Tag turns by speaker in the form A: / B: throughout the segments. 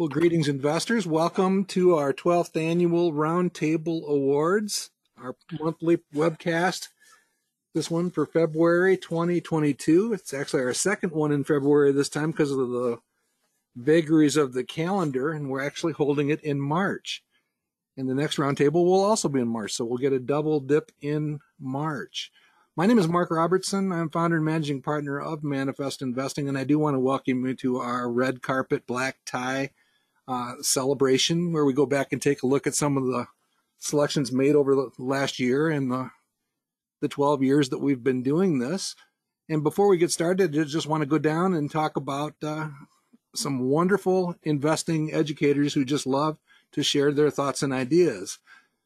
A: Well, greetings, investors. Welcome to our 12th annual Roundtable Awards, our monthly webcast. This one for February 2022. It's actually our second one in February this time because of the vagaries of the calendar, and we're actually holding it in March. And the next roundtable will also be in March, so we'll get a double dip in March. My name is Mark Robertson. I'm founder and managing partner of Manifest Investing, and I do want to welcome you to our red carpet, black tie uh, celebration where we go back and take a look at some of the selections made over the last year and the, the 12 years that we've been doing this. And before we get started, I just want to go down and talk about uh, some wonderful investing educators who just love to share their thoughts and ideas.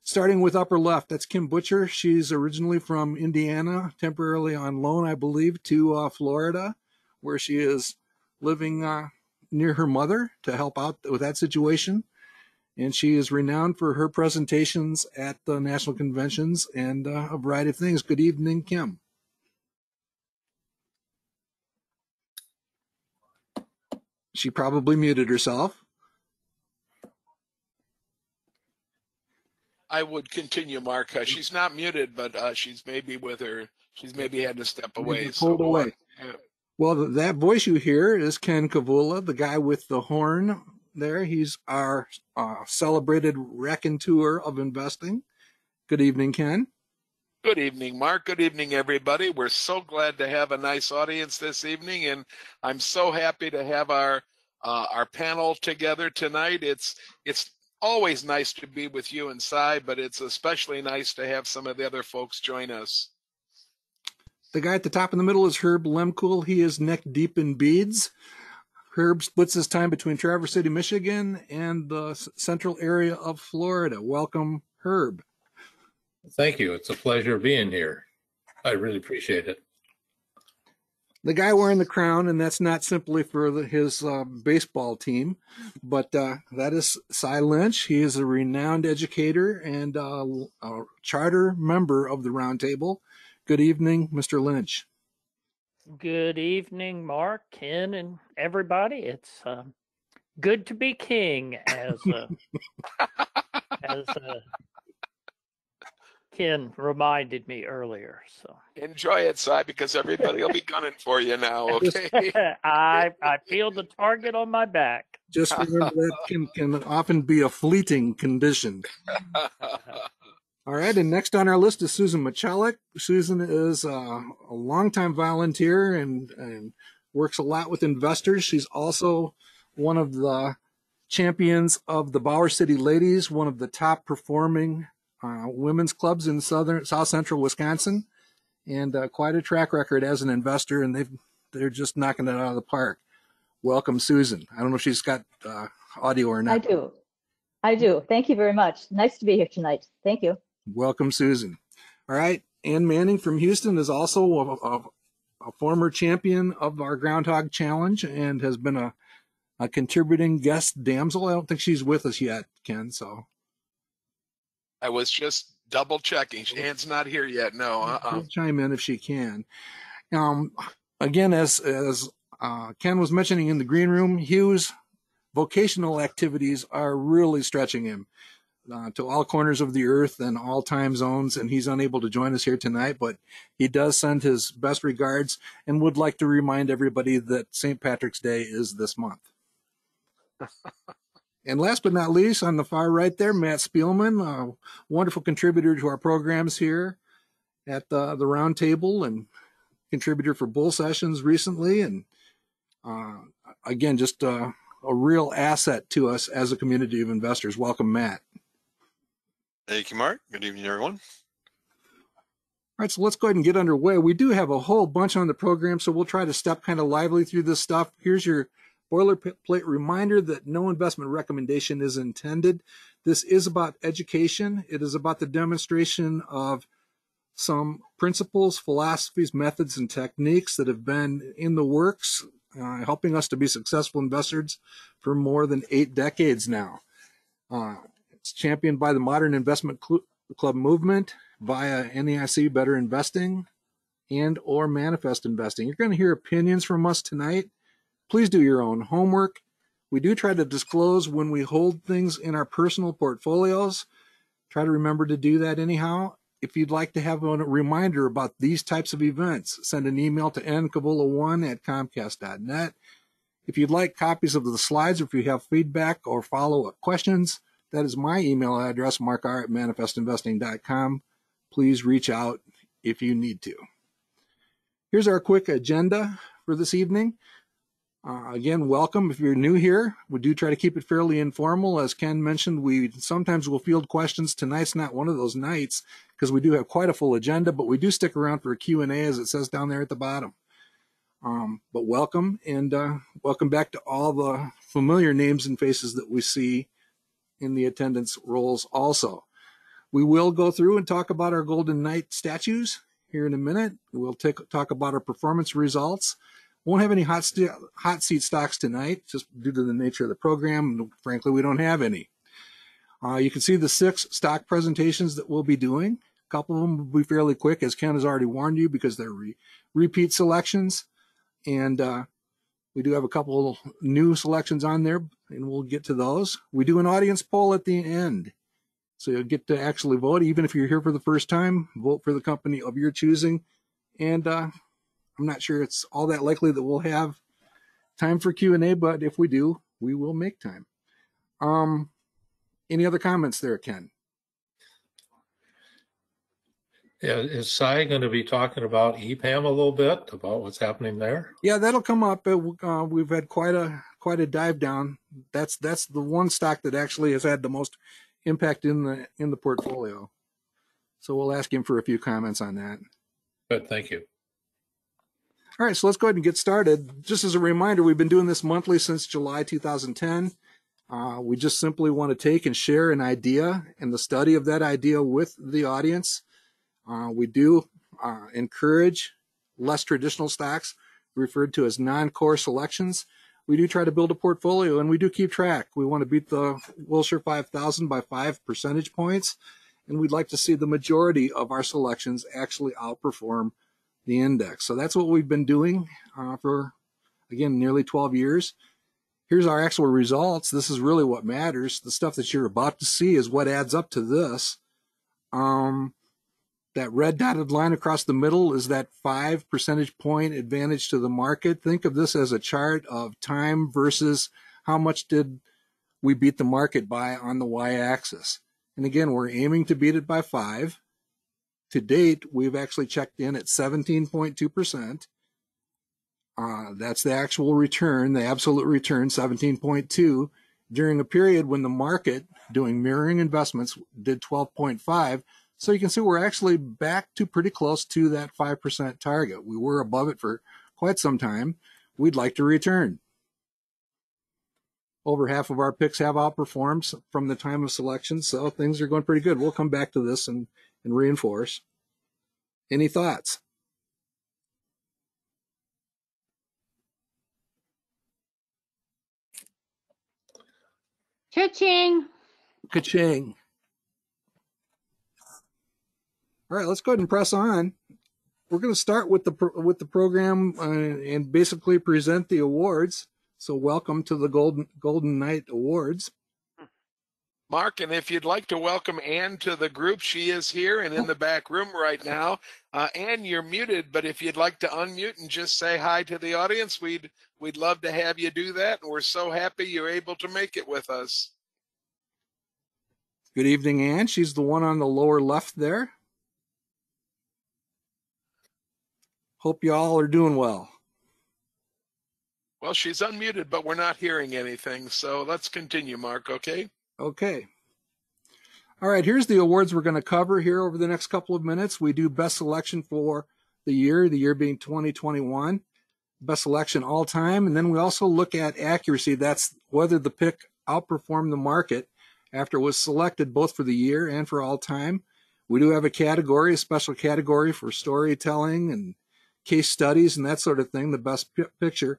A: Starting with upper left, that's Kim Butcher. She's originally from Indiana, temporarily on loan, I believe, to uh, Florida, where she is living uh, near her mother to help out with that situation. And she is renowned for her presentations at the national conventions and uh, a variety of things. Good evening, Kim. She probably muted herself.
B: I would continue, Mark. Uh, she's not muted, but uh, she's maybe with her. She's maybe had to step away.
A: Pulled so, away. Well, that voice you hear is Ken Kavula, the guy with the horn there. He's our uh, celebrated raconteur of investing. Good evening, Ken.
B: Good evening, Mark. Good evening, everybody. We're so glad to have a nice audience this evening, and I'm so happy to have our uh, our panel together tonight. It's it's always nice to be with you and Cy, but it's especially nice to have some of the other folks join us.
A: The guy at the top in the middle is Herb Lemcool. He is neck deep in beads. Herb splits his time between Traverse City, Michigan and the central area of Florida. Welcome, Herb.
C: Thank you. It's a pleasure being here. I really appreciate it.
A: The guy wearing the crown, and that's not simply for the, his uh, baseball team, but uh, that is Cy Lynch. He is a renowned educator and uh, a charter member of the Roundtable. Good evening, Mr. Lynch.
D: Good evening, Mark, Ken, and everybody. It's uh, good to be king, as uh, as uh, Ken reminded me earlier. So
B: enjoy it, Cy, because everybody will be gunning for you now. Okay.
D: I I feel the target on my back.
A: Just remember that can can often be a fleeting condition. All right, and next on our list is Susan Maciolek. Susan is uh, a longtime volunteer and, and works a lot with investors. She's also one of the champions of the Bauer City Ladies, one of the top performing uh, women's clubs in southern South Central Wisconsin, and uh, quite a track record as an investor. And they've they're just knocking it out of the park. Welcome, Susan. I don't know if she's got uh, audio or not.
E: I do. I do. Thank you very much. Nice to be here tonight. Thank you.
A: Welcome, Susan. All right. Anne Manning from Houston is also a, a, a, former champion of our Groundhog Challenge and has been a, a contributing guest damsel. I don't think she's with us yet, Ken. So
B: I was just double checking. Anne's not here yet. No. Uh-uh.
A: Chime in if she can. Um, again, as as uh, Ken was mentioning in the green room, Hugh's vocational activities are really stretching him uh, to all corners of the earth and all time zones, and he's unable to join us here tonight, but he does send his best regards and would like to remind everybody that St. Patrick's Day is this month. and last but not least, on the far right there, Matt Spielman, a wonderful contributor to our programs here at the, the round table and contributor for bull sessions recently. And uh, again, just uh, a real asset to us as a community of investors. Welcome, Matt.
F: Thank you, Mark. Good evening, everyone.
A: All right, so let's go ahead and get underway. We do have a whole bunch on the program, so we'll try to step kind of lively through this stuff. Here's your boilerplate reminder that no investment recommendation is intended. This is about education. It is about the demonstration of some principles, philosophies, methods, and techniques that have been in the works, uh, helping us to be successful investors for more than eight decades now. Uh, it's championed by the Modern Investment Club movement via NAIC Better Investing and or Manifest Investing. You're going to hear opinions from us tonight. Please do your own homework. We do try to disclose when we hold things in our personal portfolios. Try to remember to do that anyhow. If you'd like to have a reminder about these types of events, send an email to ncavula1 at comcast.net. If you'd like copies of the slides, or if you have feedback or follow-up questions, that is my email address, markr at manifestinvesting.com. Please reach out if you need to. Here's our quick agenda for this evening. Uh, again, welcome. If you're new here, we do try to keep it fairly informal. As Ken mentioned, we sometimes will field questions. Tonight's not one of those nights because we do have quite a full agenda, but we do stick around for a Q&A as it says down there at the bottom. Um, but welcome and uh, welcome back to all the familiar names and faces that we see in the attendance rolls also. We will go through and talk about our Golden Knight statues here in a minute. We'll take, talk about our performance results. Won't have any hot, hot seat stocks tonight, just due to the nature of the program. Frankly, we don't have any. Uh, you can see the six stock presentations that we'll be doing. A couple of them will be fairly quick, as Ken has already warned you, because they're re- repeat selections. And uh, we do have a couple new selections on there, and we'll get to those. We do an audience poll at the end. So you'll get to actually vote, even if you're here for the first time, vote for the company of your choosing. And uh, I'm not sure it's all that likely that we'll have time for Q&A, but if we do, we will make time. Um, any other comments there, Ken?
C: Yeah, is Cy going to be talking about EPAM a little bit, about what's happening there?
A: Yeah, that'll come up. Uh, we've had quite a quite a dive down. That's that's the one stock that actually has had the most impact in the in the portfolio. So we'll ask him for a few comments on that.
C: Good, thank you.
A: All right, so let's go ahead and get started. Just as a reminder, we've been doing this monthly since July 2010. Uh, we just simply want to take and share an idea and the study of that idea with the audience. Uh, we do uh, encourage less traditional stocks, referred to as non-core selections. We do try to build a portfolio and we do keep track. We want to beat the Wilshire 5000 by five percentage points. And we'd like to see the majority of our selections actually outperform the index. So that's what we've been doing uh, for, again, nearly 12 years. Here's our actual results. This is really what matters. The stuff that you're about to see is what adds up to this. Um, that red dotted line across the middle is that five percentage point advantage to the market. Think of this as a chart of time versus how much did we beat the market by on the y axis. And again, we're aiming to beat it by five. To date, we've actually checked in at 17.2%. Uh, that's the actual return, the absolute return, 17.2, during a period when the market doing mirroring investments did 12.5. So you can see we're actually back to pretty close to that 5% target. We were above it for quite some time. We'd like to return. Over half of our picks have outperformed from the time of selection, so things are going pretty good. We'll come back to this and, and reinforce. Any thoughts?
G: Cha-ching.
A: Ka-ching. All right, let's go ahead and press on. We're going to start with the with the program uh, and basically present the awards. So, welcome to the Golden Golden Knight Awards.
B: Mark, and if you'd like to welcome Anne to the group, she is here and in the back room right now. Uh, Anne, you're muted, but if you'd like to unmute and just say hi to the audience, we'd we'd love to have you do that. And we're so happy you're able to make it with us.
A: Good evening, Anne. She's the one on the lower left there. Hope you all are doing well.
B: Well, she's unmuted, but we're not hearing anything. So let's continue, Mark, okay?
A: Okay. All right, here's the awards we're going to cover here over the next couple of minutes. We do best selection for the year, the year being 2021, best selection all time. And then we also look at accuracy. That's whether the pick outperformed the market after it was selected both for the year and for all time. We do have a category, a special category for storytelling and case studies and that sort of thing, the best p- picture.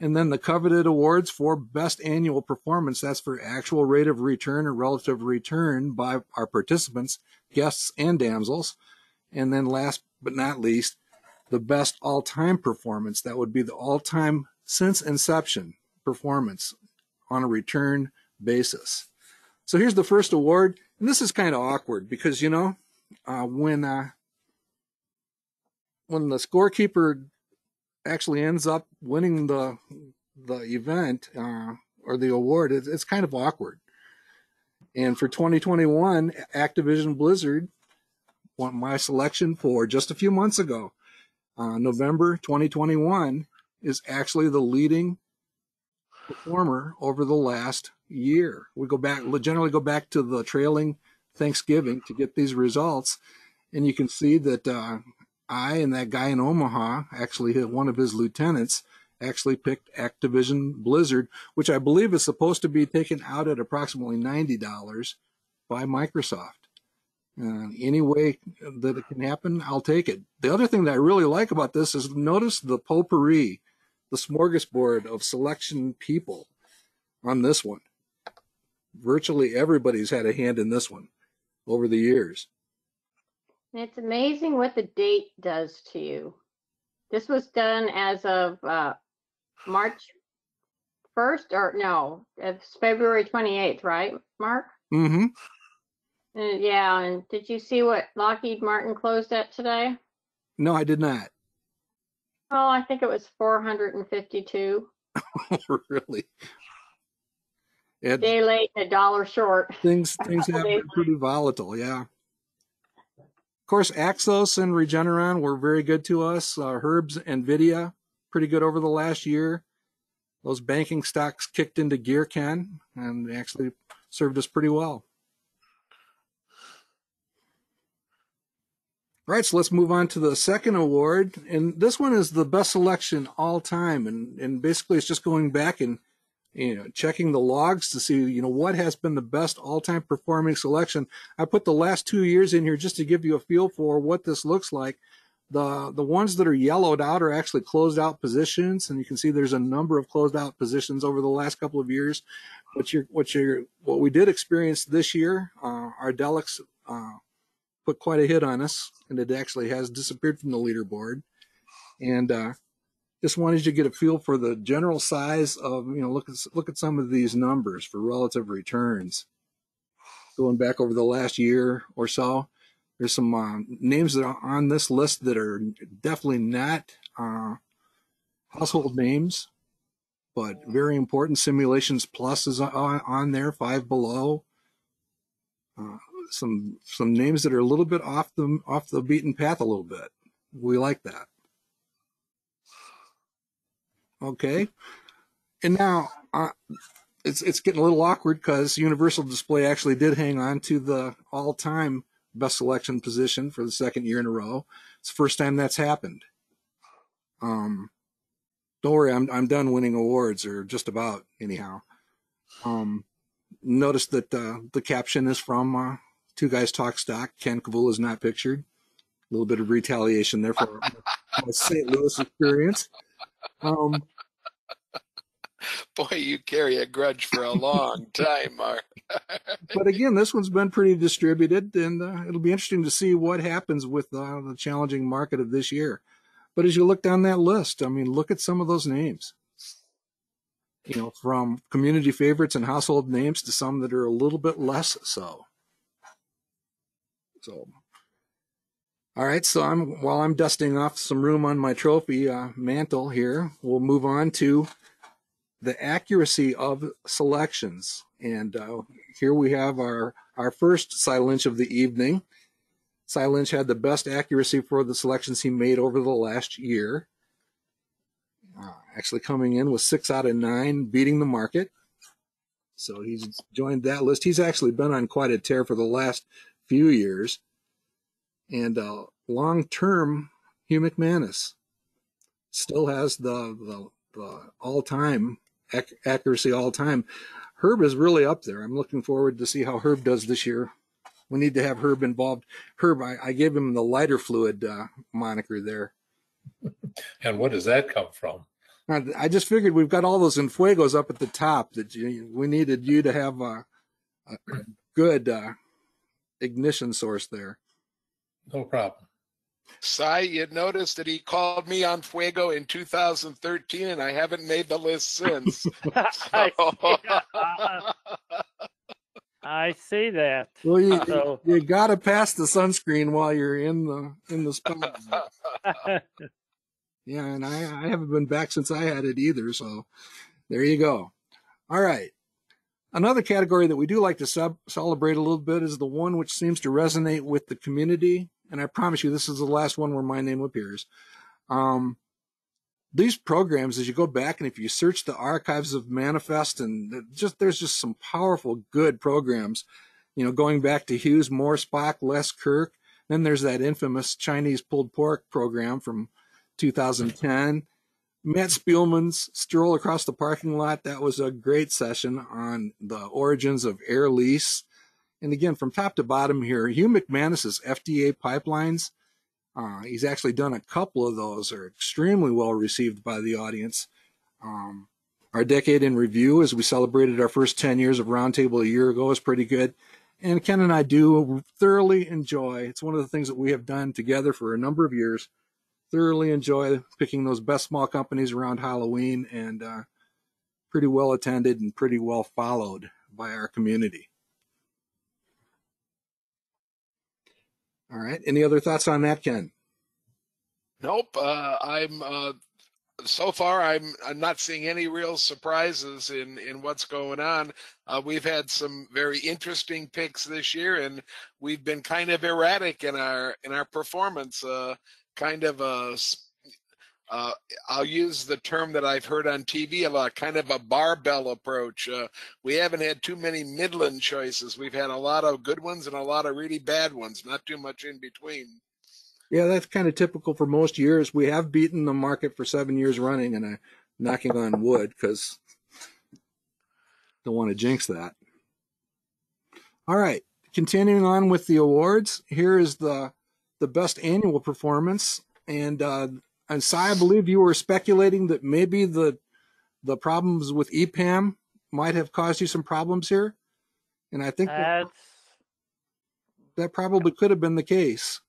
A: And then the coveted awards for best annual performance. That's for actual rate of return or relative return by our participants, guests, and damsels. And then last but not least, the best all time performance. That would be the all time since inception performance on a return basis. So here's the first award, and this is kind of awkward because you know uh, when uh, when the scorekeeper actually ends up winning the the event uh, or the award, it's, it's kind of awkward. And for 2021, Activision Blizzard won my selection for just a few months ago. Uh, November 2021 is actually the leading performer over the last year. We go back, generally go back to the trailing Thanksgiving to get these results. And you can see that uh, I and that guy in Omaha, actually one of his lieutenants, actually picked Activision Blizzard, which I believe is supposed to be taken out at approximately $90 by Microsoft. Uh, any way that it can happen, I'll take it. The other thing that I really like about this is notice the potpourri, the smorgasbord of selection people on this one. Virtually everybody's had a hand in this one over the years.
G: It's amazing what the date does to you. This was done as of uh, March 1st, or no, it's February 28th, right, Mark?
A: Mm-hmm.
G: Uh, yeah, and did you see what Lockheed Martin closed at today?
A: No, I did not.
G: Oh, I think it was 452.
A: really? It,
G: Day late, a dollar short.
A: things things have been pretty volatile, yeah. Course, Axos and Regeneron were very good to us. Uh, Herb's Nvidia, pretty good over the last year. Those banking stocks kicked into gear, Ken, and actually served us pretty well. All right, so let's move on to the second award. And this one is the best selection all time. And, and basically it's just going back and you know, checking the logs to see, you know, what has been the best all-time performing selection. I put the last two years in here just to give you a feel for what this looks like. The the ones that are yellowed out are actually closed out positions, and you can see there's a number of closed out positions over the last couple of years. What you what you what we did experience this year, uh, Ardelyx uh, put quite a hit on us, and it actually has disappeared from the leaderboard. And uh, just wanted you to get a feel for the general size of you know look at look at some of these numbers for relative returns. Going back over the last year or so there's some uh, names that are on this list that are definitely not uh, household names but very important. Simulations plus is on, on there five below. Uh, some some names that are a little bit off the off the beaten path a little bit. We like that Okay. And now uh, it's it's getting a little awkward because Universal Display actually did hang on to the all-time best selection position for the second year in a row. It's the first time that's happened. Um, don't worry, I'm I'm done winning awards or just about anyhow. Um, notice that uh, the caption is from uh, Two Guys Talk Stock. Ken Kavula is not pictured. A little bit of retaliation there for my St. Louis experience. Um,
B: Boy, you carry a grudge for a long time, Mark.
A: but again, this one's been pretty distributed, and uh, it'll be interesting to see what happens with uh, the challenging market of this year. But as you look down that list, I mean, look at some of those names. You know, from community favorites and household names to some that are a little bit less so. So, all right. So I'm while I'm dusting off some room on my trophy uh, mantle here, we'll move on to the accuracy of selections. And uh, here we have our, our first Cy Lynch of the evening. Cy Lynch had the best accuracy for the selections he made over the last year. Uh, actually coming in with six out of nine, beating the market. So he's joined that list. He's actually been on quite a tear for the last few years. And uh, long term, Hugh McManus still has the, the, the all time ac- accuracy all time. Herb is really up there. I'm looking forward to see how Herb does this year. We need to have Herb involved. Herb, I, I gave him the lighter fluid uh, moniker there.
C: And what does that come from?
A: I just figured we've got all those Enfuegos up at the top that you, we needed you to have a, a good uh, ignition source there.
C: No problem.
B: Cy, you'd notice that he called me on Fuego in 2013, and I haven't made the list since.
D: I, I see that.
A: Well, you,
D: So,
A: you got to pass the sunscreen while you're in the in the spot. Yeah, and I, I haven't been back since I had it either. So there you go. All right. Another category that we do like to sub- celebrate a little bit is the one which seems to resonate with the community. And I promise you, this is the last one where my name appears. Um, these programs, as you go back and if you search the archives of Manifest, and just there's just some powerful, good programs. You know, going back to Hughes, Moore, Spock, Les Kirk. Then there's that infamous Chinese pulled pork program from 2010. Matt Spielman's stroll across the parking lot. That was a great session on the origins of air lease. And again, from top to bottom here, Hugh McManus's FDA pipelines. Uh, he's actually done a couple of those are extremely well received by the audience. Um, our decade in review, as we celebrated our first 10 years of Roundtable a year ago, is pretty good. And Ken and I do thoroughly enjoy. It's one of the things that we have done together for a number of years thoroughly enjoy picking those best small companies around Halloween and uh, pretty well attended and pretty well followed by our community. All right. Any other thoughts on that, Ken?
B: Nope. Uh, I'm uh, so far. I'm I'm not seeing any real surprises in in what's going on. Uh, we've had some very interesting picks this year, and we've been kind of erratic in our in our performance. Uh, kind of a uh, I'll use the term that I've heard on TV a lot, kind of a barbell approach. Uh, we haven't had too many Midland choices. We've had a lot of good ones and a lot of really bad ones, not too much in between.
A: Yeah, that's kind of typical for most years. We have beaten the market for seven years running, and I'm knocking on wood because don't want to jinx that. All right, continuing on with the awards. Here is the the best annual performance, and uh, and Cy, I believe you were speculating that maybe the the problems with EPAM might have caused you some problems here, and I think that, that probably could have been the case,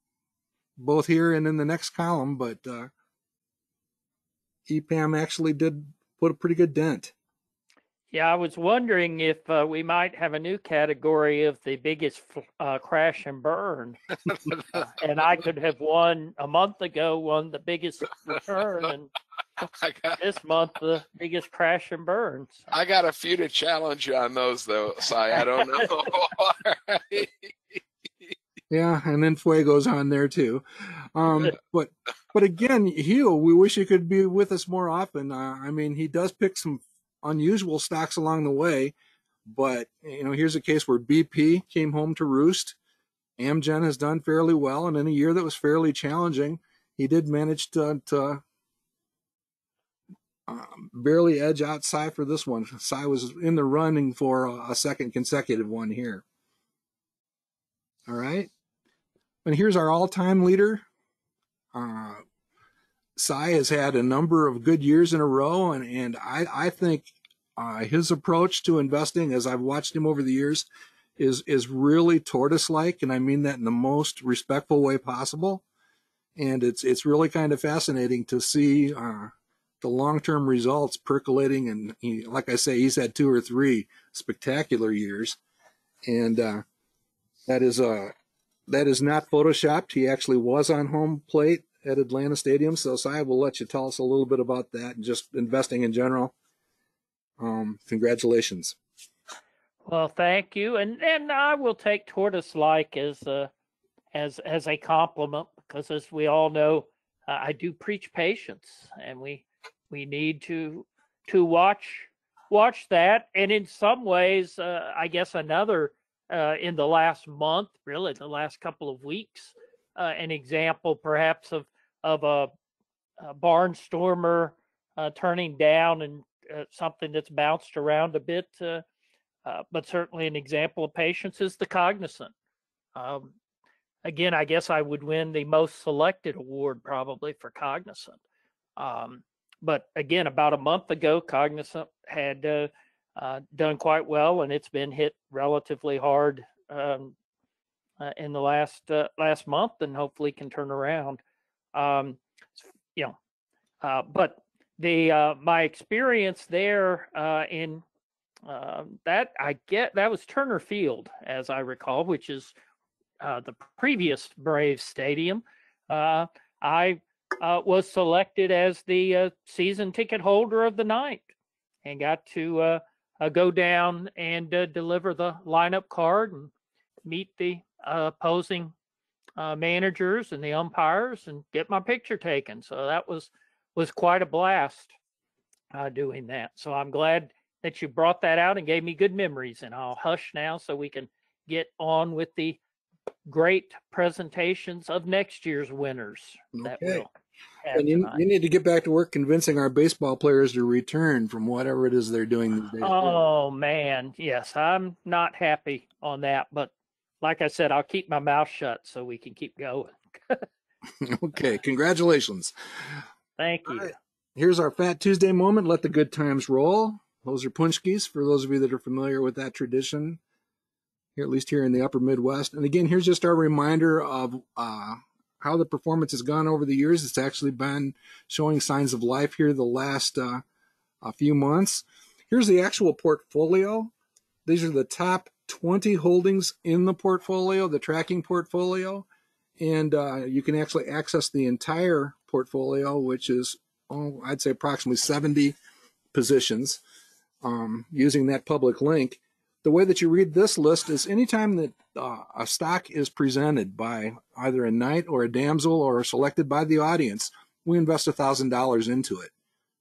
A: both here and in the next column. But uh, EPAM actually did put a pretty good dent.
D: Yeah. I was wondering if uh, we might have a new category of the biggest f- uh, crash and burn, Uh, and I could have won a month ago. Won the biggest return, and
B: I got
D: this month the biggest crash and burns. So,
B: I got a few to challenge you on those though, Cy. I don't know.
A: Yeah, and then Fuego's on there too. Um, but but again, Hugh, we wish you could be with us more often. Uh, I mean, he does pick some unusual stocks along the way, but you know, here's a case where BP came home to roost. Amgen has done fairly well, and in a year that was fairly challenging, he did manage to, to um, barely edge out Cy for this one. Cy was in the running for a, a second consecutive one here. All right. And here's our all-time leader. Uh, Cy has had a number of good years in a row, and and I I think uh, his approach to investing, as I've watched him over the years, is is really tortoise-like, and I mean that in the most respectful way possible. And it's it's really kind of fascinating to see uh, the long-term results percolating, and he, like I say, he's had two or three spectacular years, and uh, that is uh that is not photoshopped. He actually was on home plate at Atlanta Stadium. So Cy will let you tell us a little bit about that and just investing in general. Um, congratulations.
D: well, thank you, and and I will take tortoise like as a as as a compliment because, as we all know, uh, I do preach patience, and we we need to to watch watch that. And in some ways, uh, I guess another uh, in the last month, really the last couple of weeks, uh, an example perhaps of of a, a barnstormer uh, turning down and uh, something that's bounced around a bit. Uh, uh, but certainly an example of patience is the cognizant. Um, again, I guess I would win the most selected award probably for cognizant. Um, but again, about a month ago, cognizant had uh, done quite well, and it's been hit relatively hard um, uh, in the last uh, last month, and hopefully can turn around. Um, you know, uh, but the uh, my experience there uh, in uh, that I get that was Turner Field, as I recall, which is the previous Brave stadium. I was selected as the season ticket holder of the night and got to go down and deliver the lineup card and meet the uh, opposing uh, managers and the umpires and get my picture taken. So that was was quite a blast uh, doing that. So I'm glad that you brought that out and gave me good memories. And I'll hush now so we can get on with the great presentations of next year's winners that
A: Okay.
D: we'll
A: And you, you need to get back to work convincing our baseball players to return from whatever it is they're doing these days.
D: Oh man, yes, I'm not happy on that, but like I said, I'll keep my mouth shut so we can keep going.
A: okay, congratulations.
D: Thank you.
A: right. Here's our Fat Tuesday moment. Let the good times roll. Those are punchkis for those of you that are familiar with that tradition, here at least here in the Upper Midwest. And again, here's just our reminder of uh, how the performance has gone over the years. It's actually been showing signs of life here the last uh, a few months. Here's the actual portfolio. These are the top 20 holdings in the portfolio, the tracking portfolio. And uh, you can actually access the entire portfolio, which is, oh, I'd say approximately 70 positions um, using that public link. The way that you read this list is anytime that uh, a stock is presented by either a knight or a damsel or selected by the audience, we invest $1,000 into it.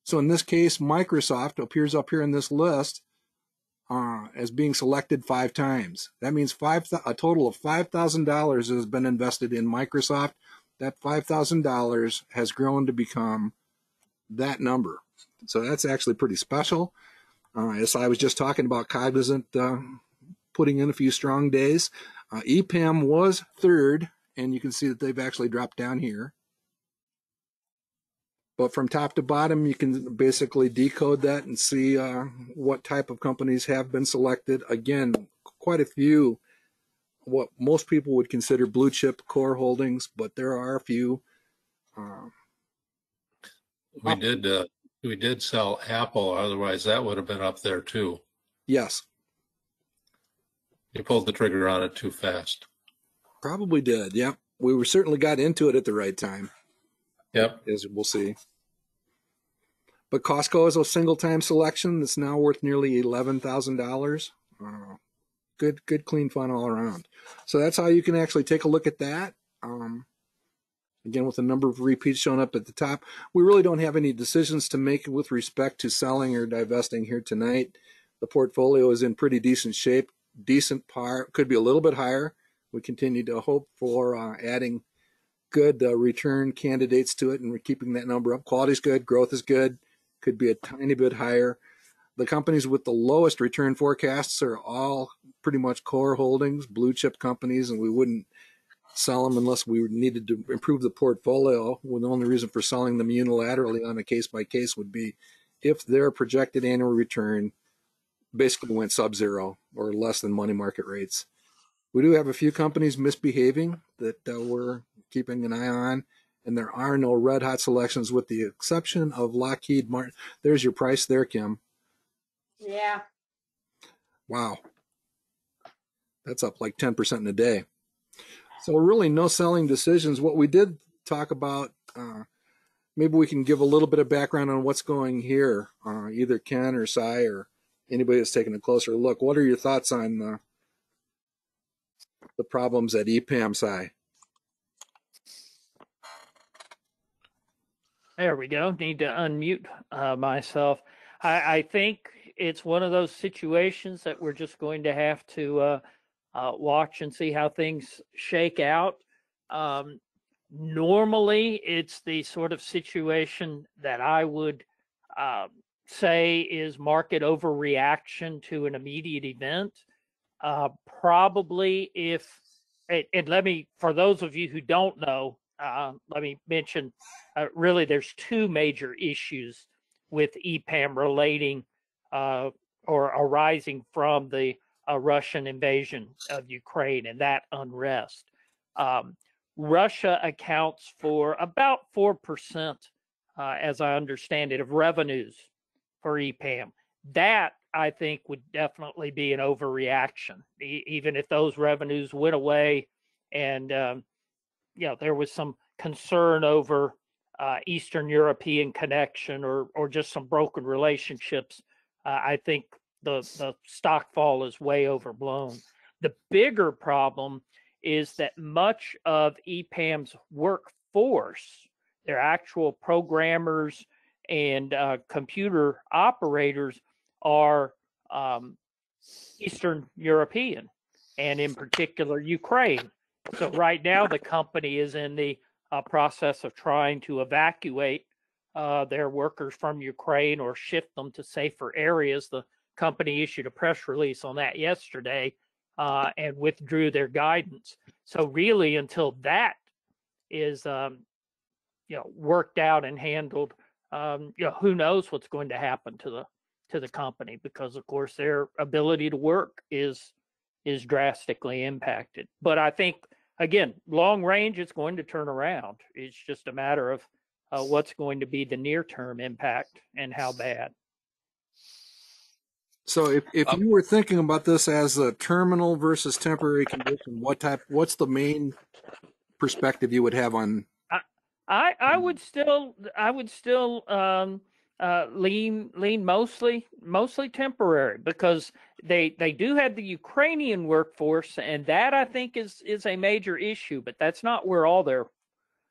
A: So in this case, Microsoft appears up here in this list uh, as being selected five times. That means five a total of five thousand dollars has been invested in Microsoft. That five thousand dollars has grown to become that number. So that's actually pretty special. Uh, as I was just talking about, Cognizant uh, putting in a few strong days. Uh, EPAM was third, and you can see that they've actually dropped down here. But from top to bottom, you can basically decode that and see uh, what type of companies have been selected. Again, quite a few, what most people would consider blue chip core holdings, but there are a few. Uh,
C: We did, uh, we did sell Apple, otherwise that would have been up there too.
A: yes,
C: You pulled the trigger on it too fast.
A: probably did. Yep. We were certainly got into it at the right time,
C: Yep,
A: as we'll see. But Costco is a single time selection that's now worth nearly $11,000. Uh, good, good, clean fun all around. So that's how you can actually take a look at that. Um, again, with a number of repeats showing up at the top. We really don't have any decisions to make with respect to selling or divesting here tonight. The portfolio is in pretty decent shape, decent par, could be a little bit higher. We continue to hope for uh, adding good uh, return candidates to it and we're keeping that number up. Quality's good, growth is good, could be a tiny bit higher. The companies with the lowest return forecasts are all pretty much core holdings, blue chip companies, and we wouldn't sell them unless we needed to improve the portfolio. The only reason for selling them unilaterally on a case by case would be if their projected annual return basically went sub zero or less than money market rates. We do have a few companies misbehaving that uh, we're keeping an eye on, and there are no red hot selections with the exception of Lockheed Martin. There's your price there, Kim.
G: Yeah.
A: Wow. That's up like 10% in a day. So, really, no selling decisions. What we did talk about, uh, maybe we can give a little bit of background on what's going here. Uh, either Ken or Cy or anybody that's taking a closer look. What are your thoughts on the, the problems at EPAM, Cy?
D: There we go. Need to unmute uh, myself. I, I think it's one of those situations that we're just going to have to uh, uh, watch and see how things shake out. Um, normally, it's the sort of situation that I would um say is market overreaction to an immediate event. Uh, probably if, and, and let me, for those of you who don't know, uh, let me mention uh, really there's two major issues with EPAM relating uh, or arising from the uh, Russian invasion of Ukraine and that unrest. Um, Russia accounts for about 4%, uh, as I understand it, of revenues for EPAM. That I think would definitely be an overreaction, e- even if those revenues went away and, um, you know, there was some concern over uh, Eastern European connection or, or just some broken relationships. Uh, I think the, the stock fall is way overblown. The bigger problem is that much of EPAM's workforce, their actual programmers and uh, computer operators, are um, Eastern European and, in particular, Ukraine. So, right now, the company is in the uh, process of trying to evacuate uh, their workers from Ukraine or shift them to safer areas. The company issued a press release on that yesterday uh, and withdrew their guidance. So really, until that is um, you know worked out and handled, um, you know who knows what's going to happen to the to the company because of course their ability to work is is drastically impacted. But I think again, long range, it's going to turn around. It's just a matter of uh, what's going to be the near term impact and how bad.
A: So if, if
B: Um,
A: you were thinking about this as a terminal versus temporary condition, what type, what's the main perspective you would have on?
D: I I would still I would still um uh lean lean mostly mostly temporary because they they do have the Ukrainian workforce and that I think is is a major issue but that's not where all their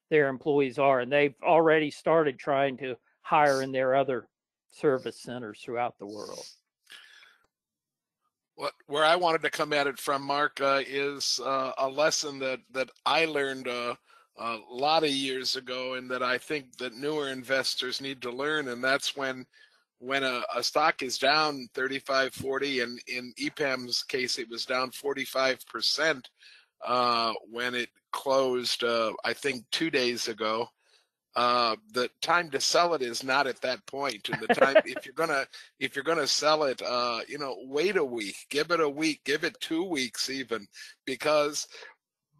D: their employees are and they've already started trying to hire in their other service centers throughout the world.
B: What where I wanted to come at it from, Mark, uh, is uh, a lesson that that I learned uh, a lot of years ago, and that I think that newer investors need to learn, and that's when when a, a stock is down 35, 40, and in EPAM's case, it was down 45 percent uh, when it closed. Uh, I think two days ago. Uh, the time to sell it is not at that point. and the time if you're gonna if you're to sell it, uh, you know, wait a week, give it a week, give it two weeks even, because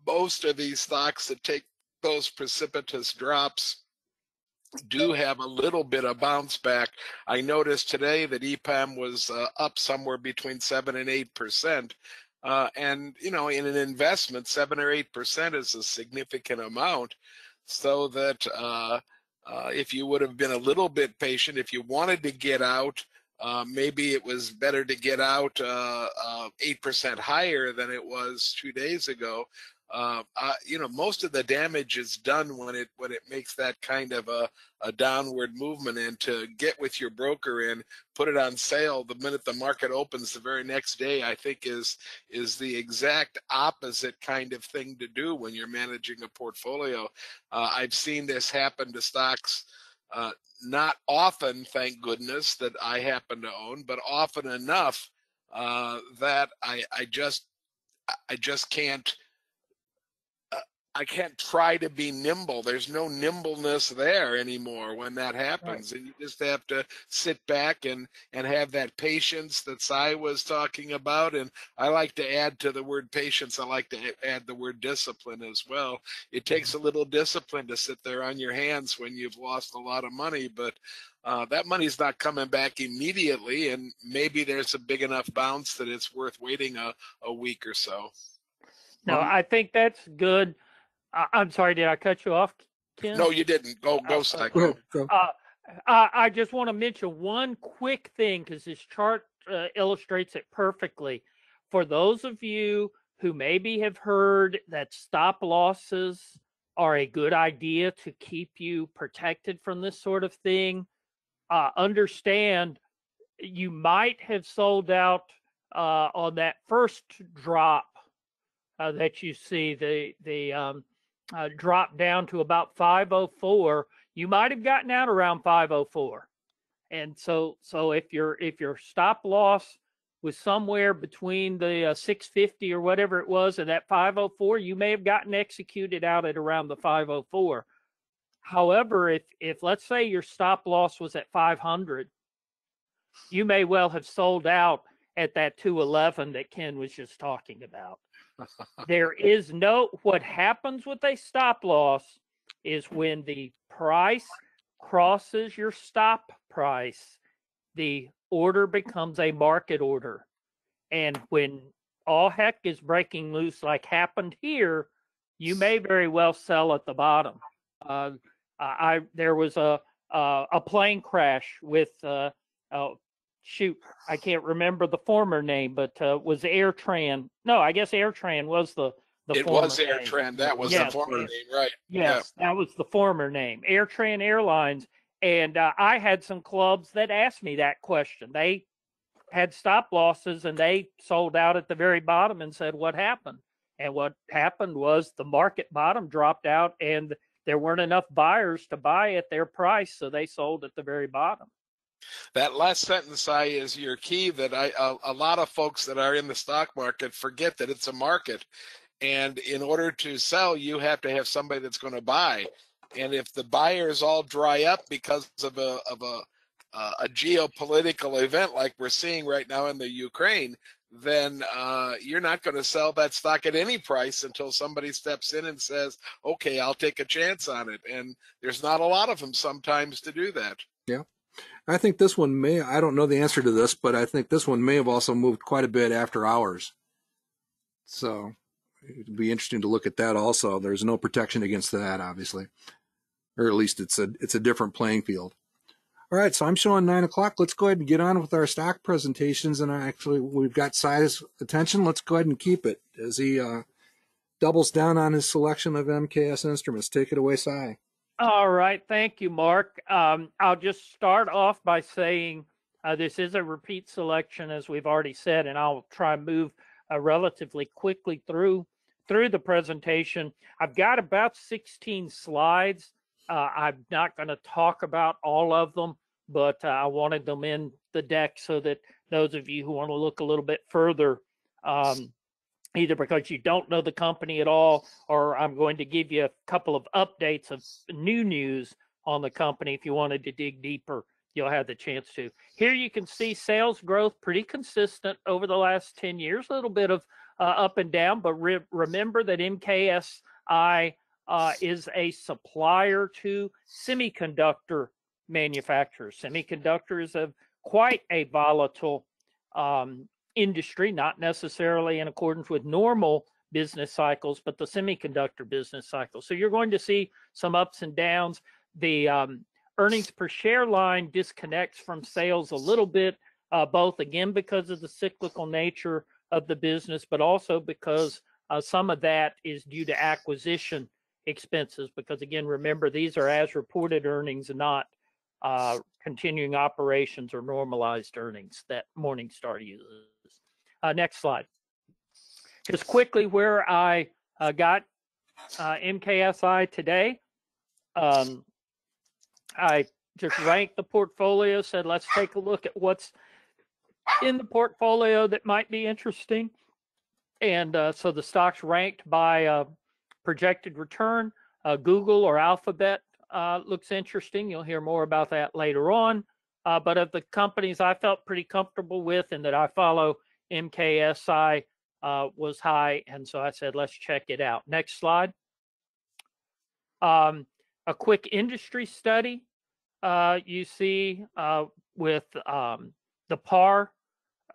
B: most of these stocks that take those precipitous drops do have a little bit of bounce back. I noticed today that EPAM was uh, up somewhere between seven and eight percent. Uh, and you know, in an investment, seven or eight percent is a significant amount. So that uh, uh, if you would have been a little bit patient, if you wanted to get out, uh, maybe it was better to get out uh, uh, eight percent higher than it was two days ago. Uh, you know, most of the damage is done when it when it makes that kind of a, a downward movement. And to get with your broker and put it on sale the minute the market opens the very next day, I think is is the exact opposite kind of thing to do when you're managing a portfolio. Uh, I've seen this happen to stocks uh, not often, thank goodness, that I happen to own, but often enough uh, that I, I just I just can't I can't try to be nimble. There's no nimbleness there anymore when that happens, and you just have to sit back and and have that patience that Cy was talking about. And I like to add to the word patience. I like to add the word discipline as well. It takes a little discipline to sit there on your hands when you've lost a lot of money, but uh, that money's not coming back immediately, and maybe there's a big enough bounce that it's worth waiting a, a week or so.
D: No, I think that's good. I, I'm sorry, did I cut you off, Ken?
B: No, you didn't. Go, go, Cy.
A: Go, go.
D: Uh, I, I just want to mention one quick thing because this chart uh, illustrates it perfectly. For those of you who maybe have heard that stop losses are a good idea to keep you protected from this sort of thing, uh, understand you might have sold out uh, on that first drop uh, that you see the the um, uh, drop down to about 504 you might have gotten out around 504 and so so if your if your stop loss was somewhere between the uh, 650 or whatever it was and that 504 you may have gotten executed out at around the 504 however if if let's say your stop loss was at 500 you may well have sold out at that 211 that ken was just talking about there is no what happens with a stop loss is when the price crosses your stop price the order becomes a market order. And when all heck is breaking loose like happened here you may very well sell at the bottom. Uh, i there was a uh, a plane crash with uh, uh, shoot, I can't remember the former name, but uh, was AirTran. No, I guess AirTran was the the
B: It was
D: name.
B: AirTran. That was
D: Yes,
B: the former
D: yes.
B: name, right?
D: Yes, that was the former name, AirTran Airlines. And uh, I had some clubs that asked me that question. They had stop losses and they sold out at the very bottom and said, What happened? And what happened was the market bottom dropped out and there weren't enough buyers to buy at their price. So they sold at the very bottom.
B: That last sentence, I is your key. That I a, a lot of folks that are in the stock market forget that it's a market, and in order to sell, you have to have somebody that's going to buy. And if the buyers all dry up because of a of a uh, a geopolitical event like we're seeing right now in the Ukraine, then uh, you're not going to sell that stock at any price until somebody steps in and says, "Okay, I'll take a chance on it." And there's not a lot of them sometimes to do that.
A: I think this one may, I don't know the answer to this, but I think this one may have also moved quite a bit after hours. So it'd be interesting to look at that also. There's no protection against that, obviously, or at least it's a, it's a different playing field. All right. So I'm showing nine o'clock. Let's go ahead and get on with our stock presentations. And actually, we've got Cy's attention. Let's go ahead and keep it as he, uh, doubles down on his selection of MKS instruments. Take it away, Cy.
D: All right. Thank you, Mark. Um, I'll just start off by saying uh, this is a repeat selection, as we've already said, and I'll try and move uh, relatively quickly through through the presentation. I've got about 16 slides. Uh, I'm not going to talk about all of them, but uh, I wanted them in the deck so that those of you who want to look a little bit further, um, either because you don't know the company at all, or I'm going to give you a couple of updates of new news on the company. If you wanted to dig deeper, you'll have the chance to. Here you can see sales growth pretty consistent over the last 10 years, a little bit of uh, up and down, but re- remember that MKSI uh, is a supplier to semiconductor manufacturers. Semiconductor is a quite a volatile um, industry, not necessarily in accordance with normal business cycles, but the semiconductor business cycle. So you're going to see some ups and downs. The um, earnings per share line disconnects from sales a little bit, uh, both again because of the cyclical nature of the business, but also because uh, some of that is due to acquisition expenses. Because again, remember, these are as reported earnings and not uh, continuing operations or normalized earnings that Morningstar uses. Uh, next slide. Just quickly, where I uh, got uh, MKSI today, um, I just ranked the portfolio, said, let's take a look at what's in the portfolio that might be interesting. And uh, so the stocks ranked by uh, projected return. Uh, Google or Alphabet uh, looks interesting. You'll hear more about that later on. Uh, but of the companies I felt pretty comfortable with and that I follow, MKSI uh, was high. And so I said, let's check it out. Next slide. Um, a quick industry study uh, you see uh, with um, the PAR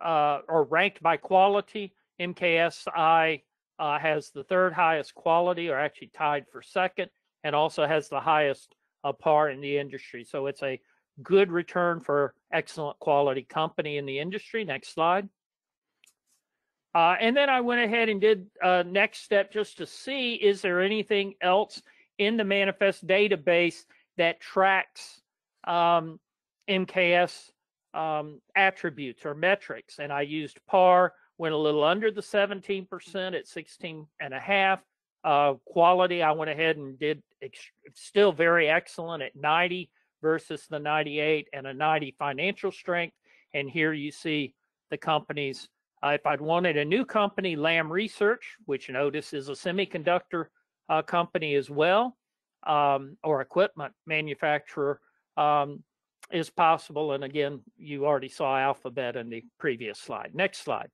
D: uh, or ranked by quality. MKSI uh, has the third highest quality, or actually tied for second, and also has the highest uh, PAR in the industry. So it's a good return for excellent quality company in the industry. Next slide. Uh, and then I went ahead and did uh, next step just to see is there anything else in the manifest database that tracks um, MKS um, attributes or metrics. And I used PAR, went a little under the 17% at 16 and a half. Uh, quality, I went ahead and did ex- still very excellent at 90 versus the 98 and a 90 financial strength. And here you see the companies. Uh, if I'd wanted a new company, Lam Research, which notice is a semiconductor uh, company as well, um, or equipment manufacturer, um, is possible. And again, you already saw Alphabet in the previous slide. Next slide.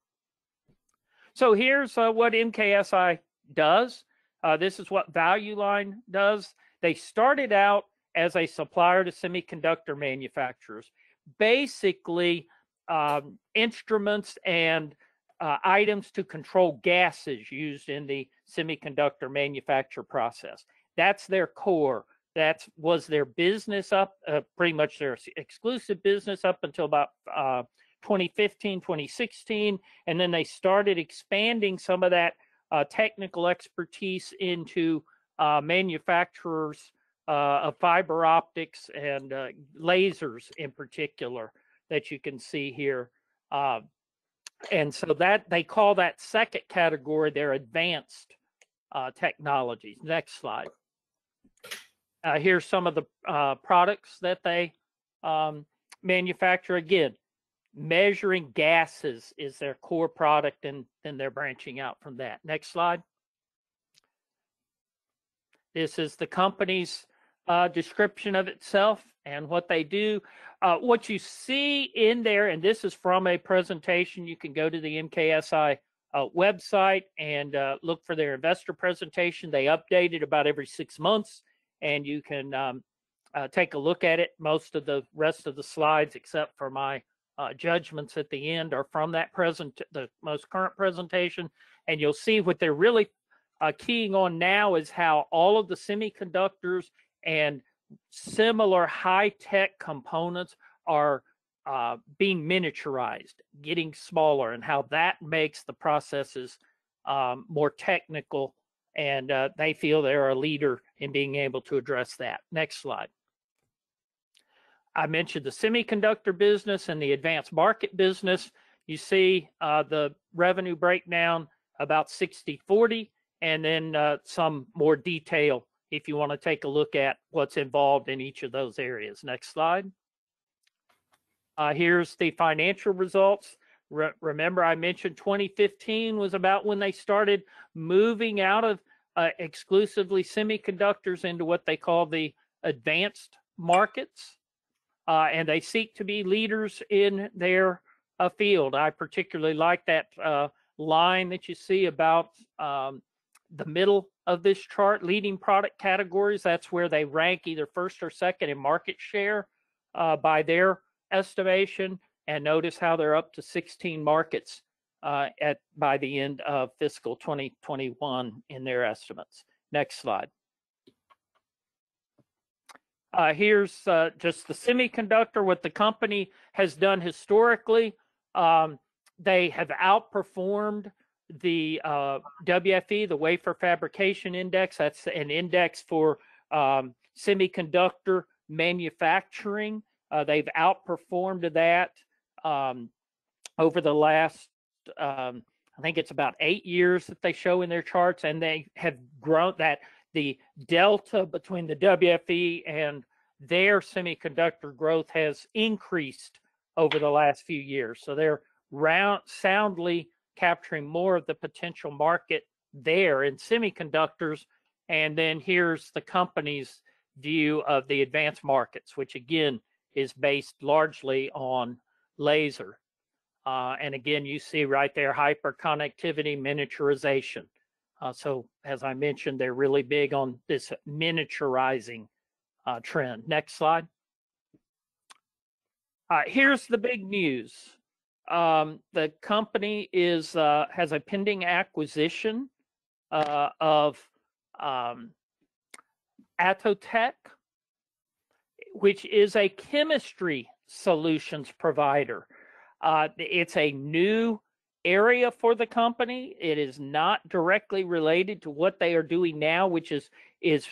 D: so here's uh, what MKSI does. Uh, this is what Value Line does. They started out as a supplier to semiconductor manufacturers, basically um, instruments and uh, items to control gases used in the semiconductor manufacture process. That's their core. That was their business up, uh, pretty much their exclusive business up until about uh, 2015, 2016. And then they started expanding some of that uh, technical expertise into uh, manufacturers uh, of fiber optics and lasers in particular that you can see here. Uh, and so that they call that second category their advanced uh, technologies. Next slide. Uh, here's some of the uh, products that they um, manufacture. Again, measuring gases is their core product, and then they're branching out from that. Next slide. This is the company's uh, description of itself and what they do. Uh, what you see in there, and this is from a presentation, you can go to the MKSI uh, website and uh, look for their investor presentation. They update it about every six months, and you can um, uh, take a look at it. Most of the rest of the slides, except for my uh, judgments at the end, are from that present, the most current presentation, and you'll see what they're really keying on now is how all of the semiconductors and similar high tech components are uh, being miniaturized, getting smaller, and how that makes the processes um, more technical. And uh, they feel they're a leader in being able to address that. Next slide. I mentioned the semiconductor business and the advanced market business. You see uh, the revenue breakdown about 60 40, and then uh, some more detail if you want to take a look at what's involved in each of those areas. Next slide. Uh, here's the financial results. Re remember, I mentioned 2015 was about when they started moving out of uh, exclusively semiconductors into what they call the advanced markets. Uh, and they seek to be leaders in their uh, field. I particularly like that uh, line that you see about um, the middle of this chart, leading product categories. That's where they rank either first or second in market share uh, by their estimation. And notice how they're up to 16 markets uh, at by the end of fiscal 2021 in their estimates. Next slide. Uh, here's uh, just the semiconductor, what the company has done historically. Um, they have outperformed the uh, WFE, the Wafer Fabrication Index. That's an index for um, semiconductor manufacturing. Uh, they've outperformed that um, over the last, um, I think it's about eight years that they show in their charts, and they have grown that the delta between the WFE and their semiconductor growth has increased over the last few years. So they're round soundly capturing more of the potential market there in semiconductors. And then here's the company's view of the advanced markets, which again is based largely on laser. Uh, and again, you see right there hyperconnectivity miniaturization. Uh, so, as I mentioned, they're really big on this miniaturizing uh, trend. Next slide. Uh, here's the big news. Um, the company is uh, has a pending acquisition uh, of um, Atotech, which is a chemistry solutions provider. Uh, it's a new area for the company. It is not directly related to what they are doing now, which is is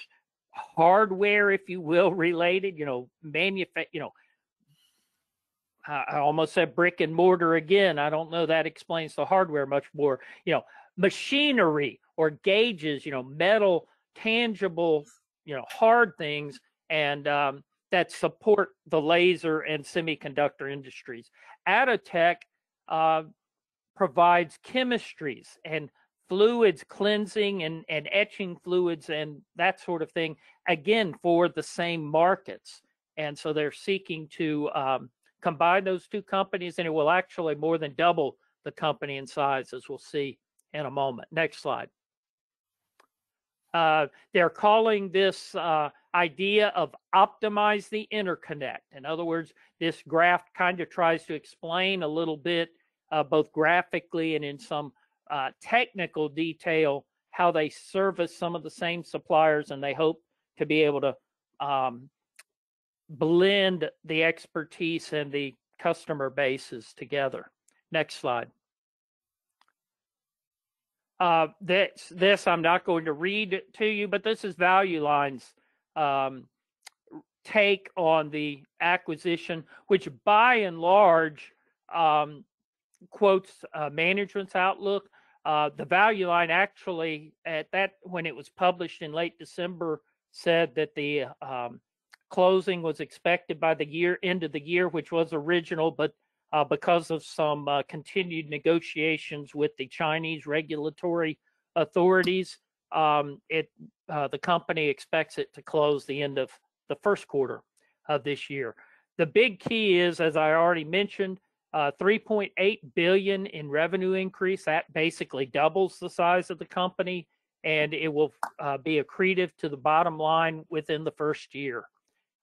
D: hardware, if you will, related. You know, manufa- You know, I almost said brick and mortar again. I don't know that explains the hardware much more. You know, machinery or gauges, you know, metal, tangible, you know, hard things, and um, that support the laser and semiconductor industries. Atotech uh, provides chemistries and fluids cleansing and, and etching fluids and that sort of thing, again, for the same markets. And so they're seeking to um, combine those two companies and it will actually more than double the company in size as we'll see in a moment. Next slide. Uh, they're calling this uh, idea of optimize the interconnect. In other words, this graph kind of tries to explain a little bit, uh, both graphically and in some uh, technical detail, how they service some of the same suppliers, and they hope to be able to um, blend the expertise and the customer bases together. Next slide. Uh, this, this I'm not going to read to you, but this is Value Line's um, take on the acquisition, which by and large um, quotes uh, management's outlook. Uh, the Value Line actually, at that when it was published in late December, said that the um, closing was expected by the year end of the year, which was original, but uh, because of some uh, continued negotiations with the Chinese regulatory authorities. Um, it uh, the company expects it to close the end of the first quarter of this year. The big key is, as I already mentioned, uh, 3.8 billion in revenue increase. That basically doubles the size of the company, and it will uh, be accretive to the bottom line within the first year.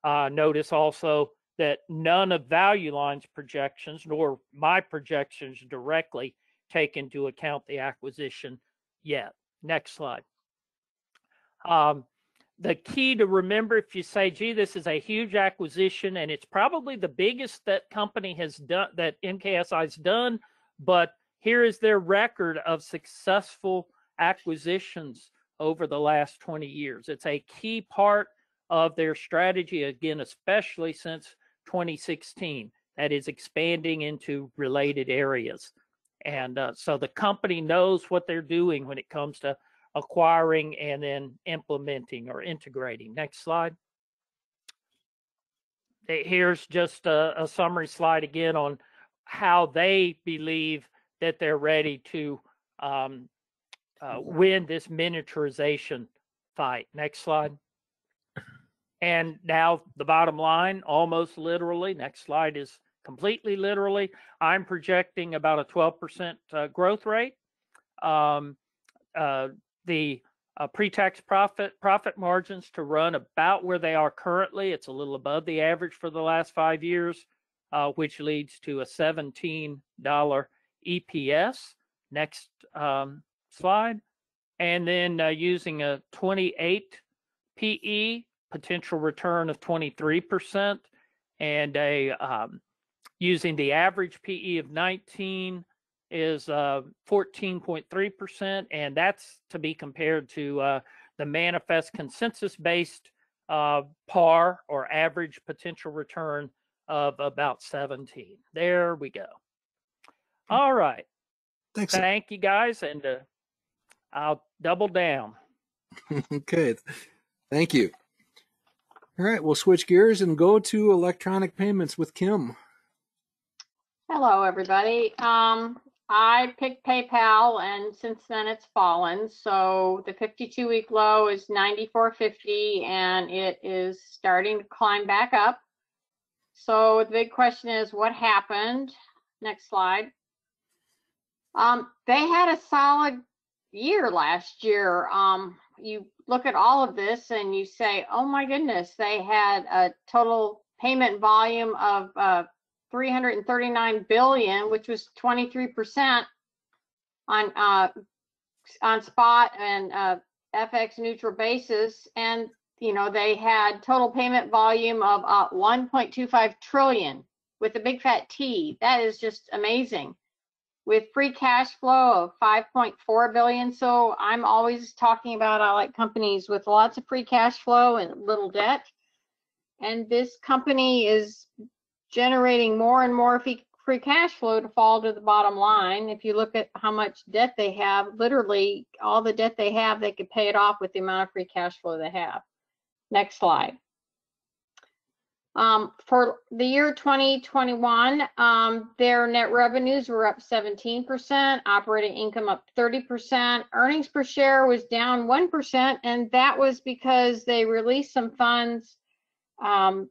D: Uh, notice also that none of Value Line's projections nor my projections directly take into account the acquisition yet. Next slide. Um, the key to remember if you say, gee, this is a huge acquisition and it's probably the biggest that company has done, that MKSI has done, but here is their record of successful acquisitions over the last 20 years. It's a key part of their strategy, again, especially since 2016 that is expanding into related areas. And uh, so the company knows what they're doing when it comes to acquiring and then implementing or integrating. Next slide. Here's just a, a summary slide again on how they believe that they're ready to um, uh, win this miniaturization fight. Next slide. And now the bottom line, almost literally, next slide is completely literally, I'm projecting about a 12% uh, growth rate. Um, uh, the uh, pre-tax profit profit margins to run about where they are currently. It's a little above the average for the last five years, uh, which leads to a $17 EPS. Next um, slide. And then uh, using a 28 PE potential return of 23% and a um, using the average PE of 19 is uh, 14.3%, and that's to be compared to uh, the manifest consensus based uh, par or average potential return of about 17. There we go. All right.
A: Thanks.
D: Thank you guys, and uh, I'll double down.
A: okay. Thank you. All right, we'll switch gears and go to electronic payments with Kim.
G: Hello, everybody. Um, I picked PayPal, and since then it's fallen. So the 52-week low is 94.50, and it is starting to climb back up. So the big question is, what happened? Next slide. Um, they had a solid year last year. Um, you look at all of this and you say, oh my goodness, they had a total payment volume of uh, 339 billion, which was 23% on uh, on spot and uh, FX neutral basis, and you know they had total payment volume of uh, 1.25 trillion with a big fat T. That is just amazing with free cash flow of 5.4 billion. So I'm always talking about I like companies with lots of free cash flow and little debt. And this company is generating more and more free, free cash flow to fall to the bottom line. If you look at how much debt they have, literally all the debt they have, they could pay it off with the amount of free cash flow they have. Next slide. Um, for the year 2021, um, their net revenues were up 17%, operating income up 30%, earnings per share was down 1%, and that was because they released some funds um,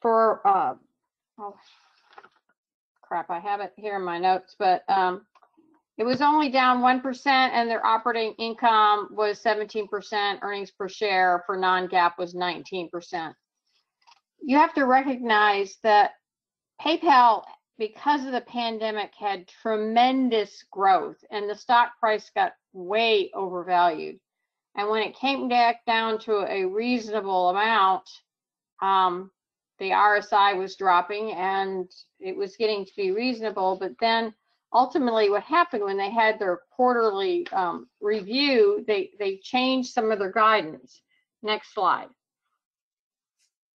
G: for, uh, oh, crap, I have it here in my notes, but um, It was only down 1% and their operating income was 17%, earnings per share for non-GAAP was 19%. You have to recognize that PayPal, because of the pandemic, had tremendous growth and the stock price got way overvalued. And when it came back down to a reasonable amount, um, the RSI was dropping and it was getting to be reasonable. But then ultimately what happened when they had their quarterly um, review, they, they changed some of their guidance. Next slide.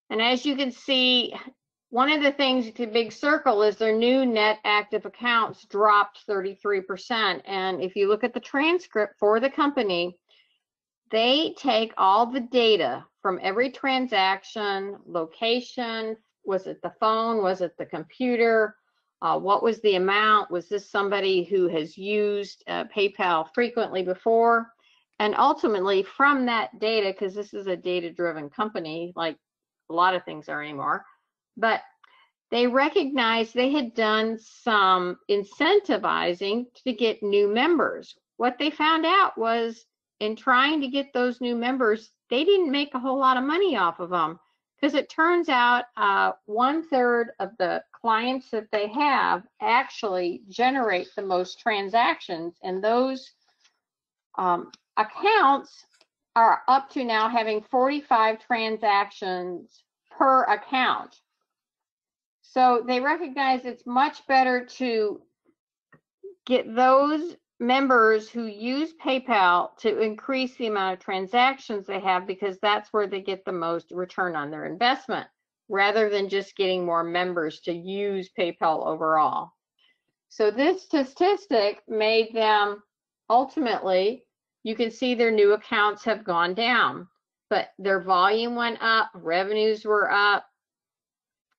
G: And as you can see, one of the things the big circle is their new net active accounts dropped 33%. And if you look at the transcript for the company, they take all the data from every transaction, location, was it the phone, was it the computer, uh, what was the amount, was this somebody who has used uh, PayPal frequently before? And ultimately from that data, because this is a data driven company, like a lot of things are anymore, but they recognized they had done some incentivizing to get new members. What they found out was in trying to get those new members, they didn't make a whole lot of money off of them because it turns out uh, one third of the clients that they have actually generate the most transactions, and those um, accounts are up to now having 45 transactions per account. So they recognize it's much better to get those members who use PayPal to increase the amount of transactions they have because that's where they get the most return on their investment rather than just getting more members to use PayPal overall. So this statistic made them ultimately, you can see their new accounts have gone down, but their volume went up, revenues were up,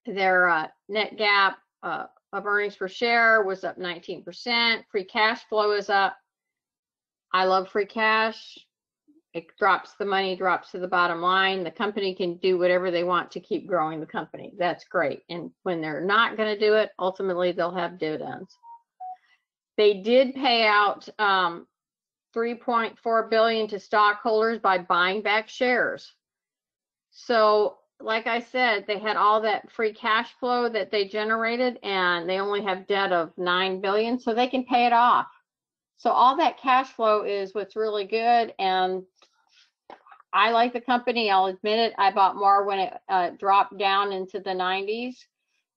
G: their uh, net GAAP uh, of earnings per share was up 19%. Free cash flow is up. I love free cash. It drops the money, drops to the bottom line. The company can do whatever they want to keep growing the company. That's great. And when they're not going to do it, ultimately they'll have dividends. They did pay out um, 3.4 billion to stockholders by buying back shares. So like I said, they had all that free cash flow that they generated and they only have debt of 9 billion, so they can pay it off. So all that cash flow is what's really good. And I like the company. I'll admit it. I bought more when it uh, dropped down into the 90s.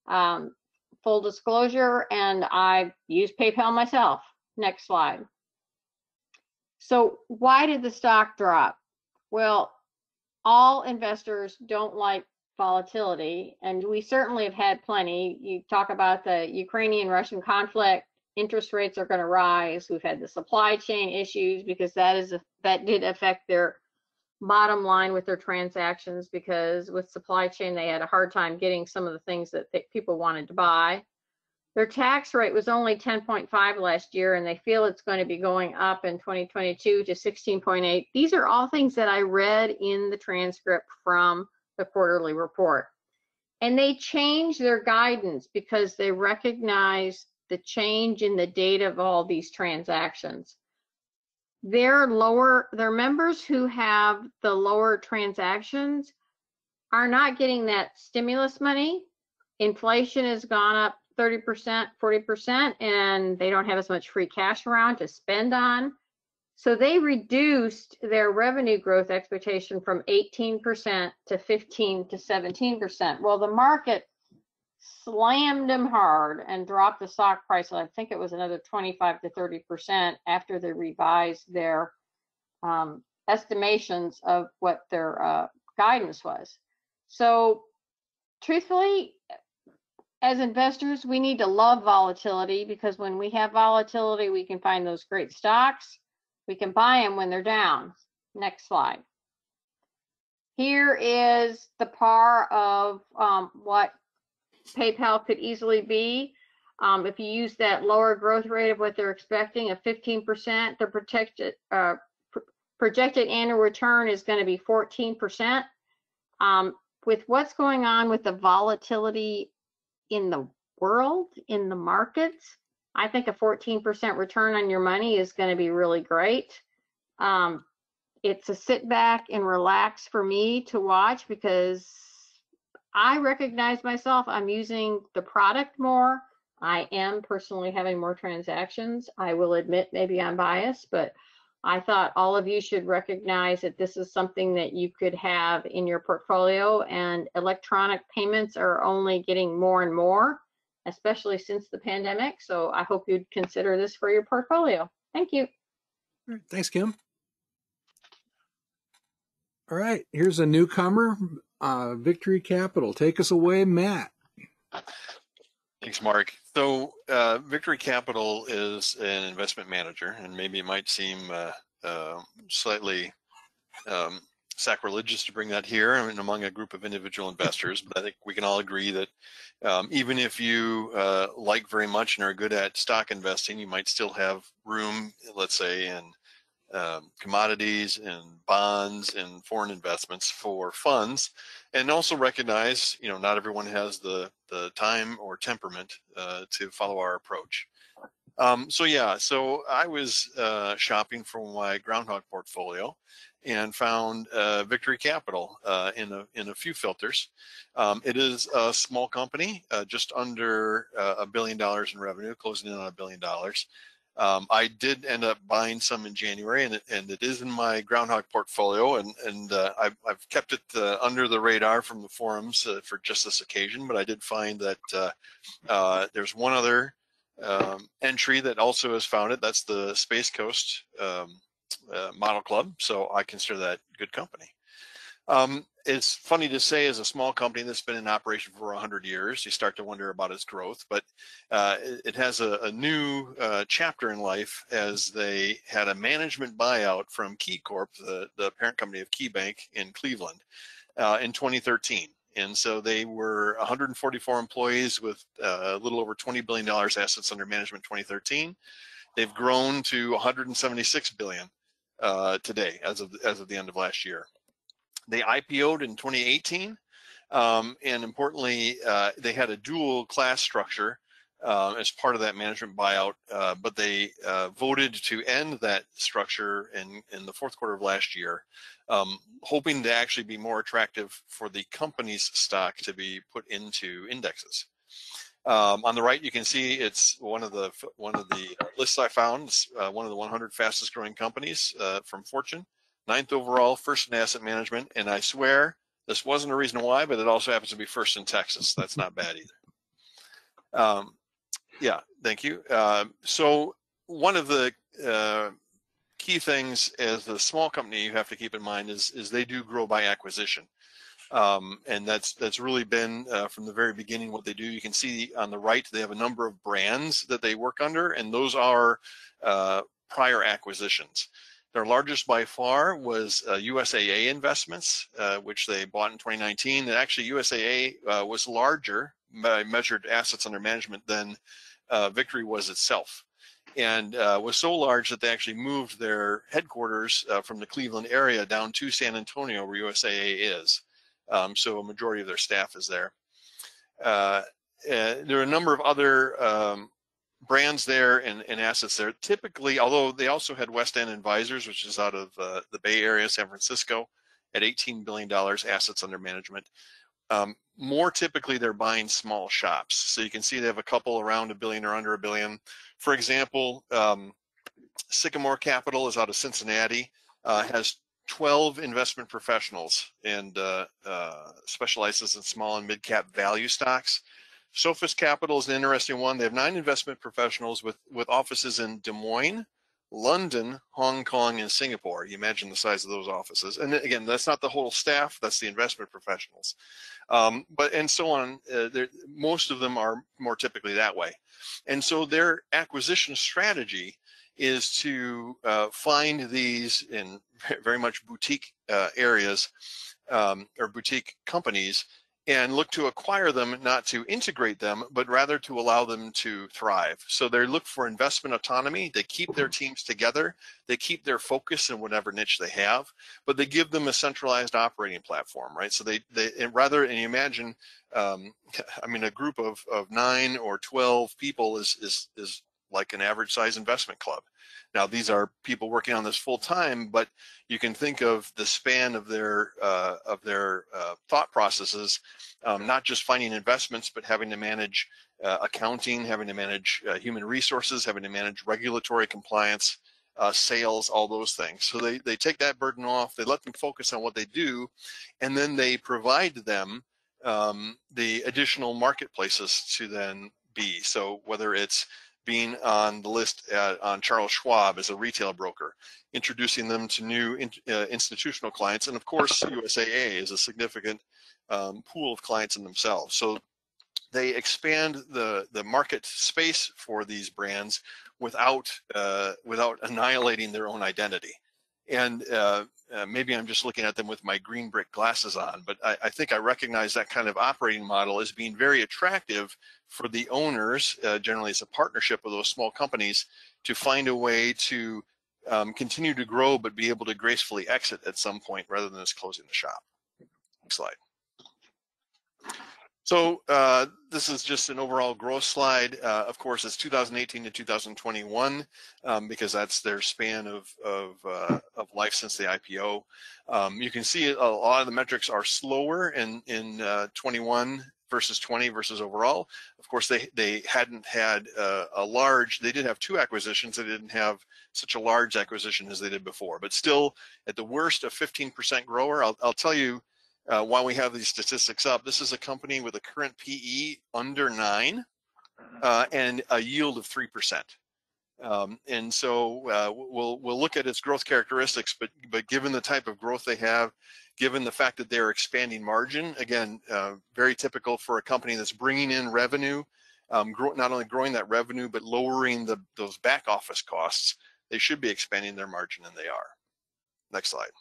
G: Um, full disclosure, and I use PayPal myself. Next slide. So why did the stock drop? Well, all investors don't like volatility, and we certainly have had plenty. You talk about the Ukrainian Russian conflict, interest rates are going to rise. We've had the supply chain issues because that is that did affect their bottom line with their transactions because with supply chain they had a hard time getting some of the things that people wanted to buy. Their tax rate was only 10.5 last year, and they feel it's going to be going up in 2022 to 16.8. These are all things that I read in the transcript from the quarterly report. And they changed their guidance because they recognize the change in the date of all these transactions. Their lower, their members who have the lower transactions are not getting that stimulus money. Inflation has gone up 30%, 40%, and they don't have as much free cash around to spend on. So they reduced their revenue growth expectation from 18% to 15 to 17%. Well, the market slammed them hard and dropped the stock price. I think it was another 25 to 30% after they revised their um, estimations of what their uh, guidance was. So truthfully, as investors, we need to love volatility because when we have volatility, we can find those great stocks. We can buy them when they're down. Next slide. Here is the par of um, what PayPal could easily be. Um, if you use that lower growth rate of what they're expecting of 15%, their protected, uh, pr projected annual return is going to be 14%. Um, with what's going on with the volatility in the world, in the markets, I think a 14% return on your money is going to be really great. Um, it's a sit back and relax for me to watch because I recognize myself. I'm using the product more. I am personally having more transactions. I will admit maybe I'm biased, but I thought all of you should recognize that this is something that you could have in your portfolio and electronic payments are only getting more and more, especially since the pandemic. So I hope you'd consider this for your portfolio. Thank you.
A: All right, Thanks, Kim. All right, here's a newcomer, uh, Victory Capital. Take us away, Matt.
F: Thanks, Mark. So, uh, Victory Capital is an investment manager, and maybe it might seem uh, uh, slightly um, sacrilegious to bring that here I mean, among a group of individual investors, but I think we can all agree that um, even if you uh, like very much and are good at stock investing, you might still have room, let's say, in um, commodities and bonds and foreign investments for funds and also recognize you know not everyone has the the time or temperament uh, to follow our approach. Um, so yeah so i was uh, shopping for my groundhog portfolio and found uh, victory capital uh, in a in a few filters. Um, it is a small company uh, just under uh, a billion dollars in revenue closing in on a billion dollars um, I did end up buying some in January, and it, and it is in my groundhog portfolio, and and uh, I've, I've kept it uh, under the radar from the forums uh, for just this occasion. But I did find that uh, uh, there's one other um, entry that also has found it. That's the Space Coast um, uh, Model Club, so I consider that good company. Um, it's funny to say as a small company that's been in operation for 100 years, you start to wonder about its growth, but uh, it, has a, a new uh, chapter in life as they had a management buyout from KeyCorp, the, the parent company of KeyBank in Cleveland, uh, in 2013. And so they were 144 employees with uh, a little over $20 billion assets under management 2013. They've grown to 176 billion uh, today as of, as of the end of last year. They IPO'd in 2018, um, and importantly, uh, they had a dual class structure uh, as part of that management buyout, uh, but they uh, voted to end that structure in, in the fourth quarter of last year, um, hoping to actually be more attractive for the company's stock to be put into indexes. Um, on the right, you can see it's one of the one of the lists I found, uh, one of the 100 fastest growing companies uh, from Fortune ninth overall, first in asset management. And I swear this wasn't a reason why, but it also happens to be first in Texas. That's not bad either. Um, yeah, thank you. Uh, so one of the uh, key things as a small company you have to keep in mind is, is they do grow by acquisition. Um, and that's that's really been uh, from the very beginning what they do. You can see on the right they have a number of brands that they work under, and those are uh, prior acquisitions. Their largest by far was uh, USAA Investments, uh, which they bought in 2019. And actually, USAA uh, was larger by measured assets under management than uh, Victory was itself, and uh, was so large that they actually moved their headquarters uh, from the Cleveland area down to San Antonio, where USAA is. Um, so a majority of their staff is there. there are a number of other um, brands there and, and, assets there. Typically, although they also had West End Advisors, which is out of uh, the Bay Area, San Francisco, at $18 billion assets under management. Um, more typically, they're buying small shops. So you can see they have a couple around a billion or under a billion. For example, um, Sycamore Capital is out of Cincinnati, uh, has 12 investment professionals and uh, uh, specializes in small and mid cap value stocks. Sophus Capital is an interesting one. They have nine investment professionals with, with offices in Des Moines, London, Hong Kong, and Singapore. You imagine the size of those offices. And again, that's not the whole staff, that's the investment professionals. Um, but and so on, uh, most of them are more typically that way. And so their acquisition strategy is to uh, find these in very much boutique uh, areas um, or boutique companies and look to acquire them, not to integrate them, but rather to allow them to thrive. So they look for investment autonomy. They keep their teams together. They keep their focus in whatever niche they have, but they give them a centralized operating platform, right? So they, they and rather, and you imagine, um, I mean, a group of, of nine or 12 people is, is, is like an average size investment club. Now, these are people working on this full time, but you can think of the span of their uh, of their uh, thought processes, um, not just finding investments, but having to manage uh, accounting, having to manage uh, human resources, having to manage regulatory compliance, uh, sales, all those things. So they, they take that burden off, they let them focus on what they do, and then they provide them um, the additional marketplaces to then be. So whether it's being on the list at, on Charles Schwab as a retail broker, introducing them to new in, uh, institutional clients, and of course USAA is a significant um, pool of clients in themselves. So they expand the the market space for these brands without uh, without annihilating their own identity. And uh, uh, maybe I'm just looking at them with my green brick glasses on, but I, I, think I recognize that kind of operating model as being very attractive for the owners, uh, generally as a partnership of those small companies, to find a way to um, continue to grow but be able to gracefully exit at some point rather than just closing the shop. Next slide. So uh, this is just an overall growth slide. Uh, of course, it's 2018 to 2021 um, because that's their span of of, uh, of life since the IPO. Um, you can see a lot of the metrics are slower in in uh, 21 versus 20 versus overall. Of course, they they hadn't had uh, a large. They did have two acquisitions. They didn't have such a large acquisition as they did before. But still, at the worst, a 15% grower. I'll, I'll tell you uh, while we have these statistics up, this is a company with a current PE under nine uh, and a yield of 3%. Um, and so uh, we'll we'll look at its growth characteristics, but but given the type of growth they have, given the fact that they're expanding margin, again, uh, very typical for a company that's bringing in revenue, um, grow, not only growing that revenue but lowering the those back office costs, they should be expanding their margin, and they are. Next slide.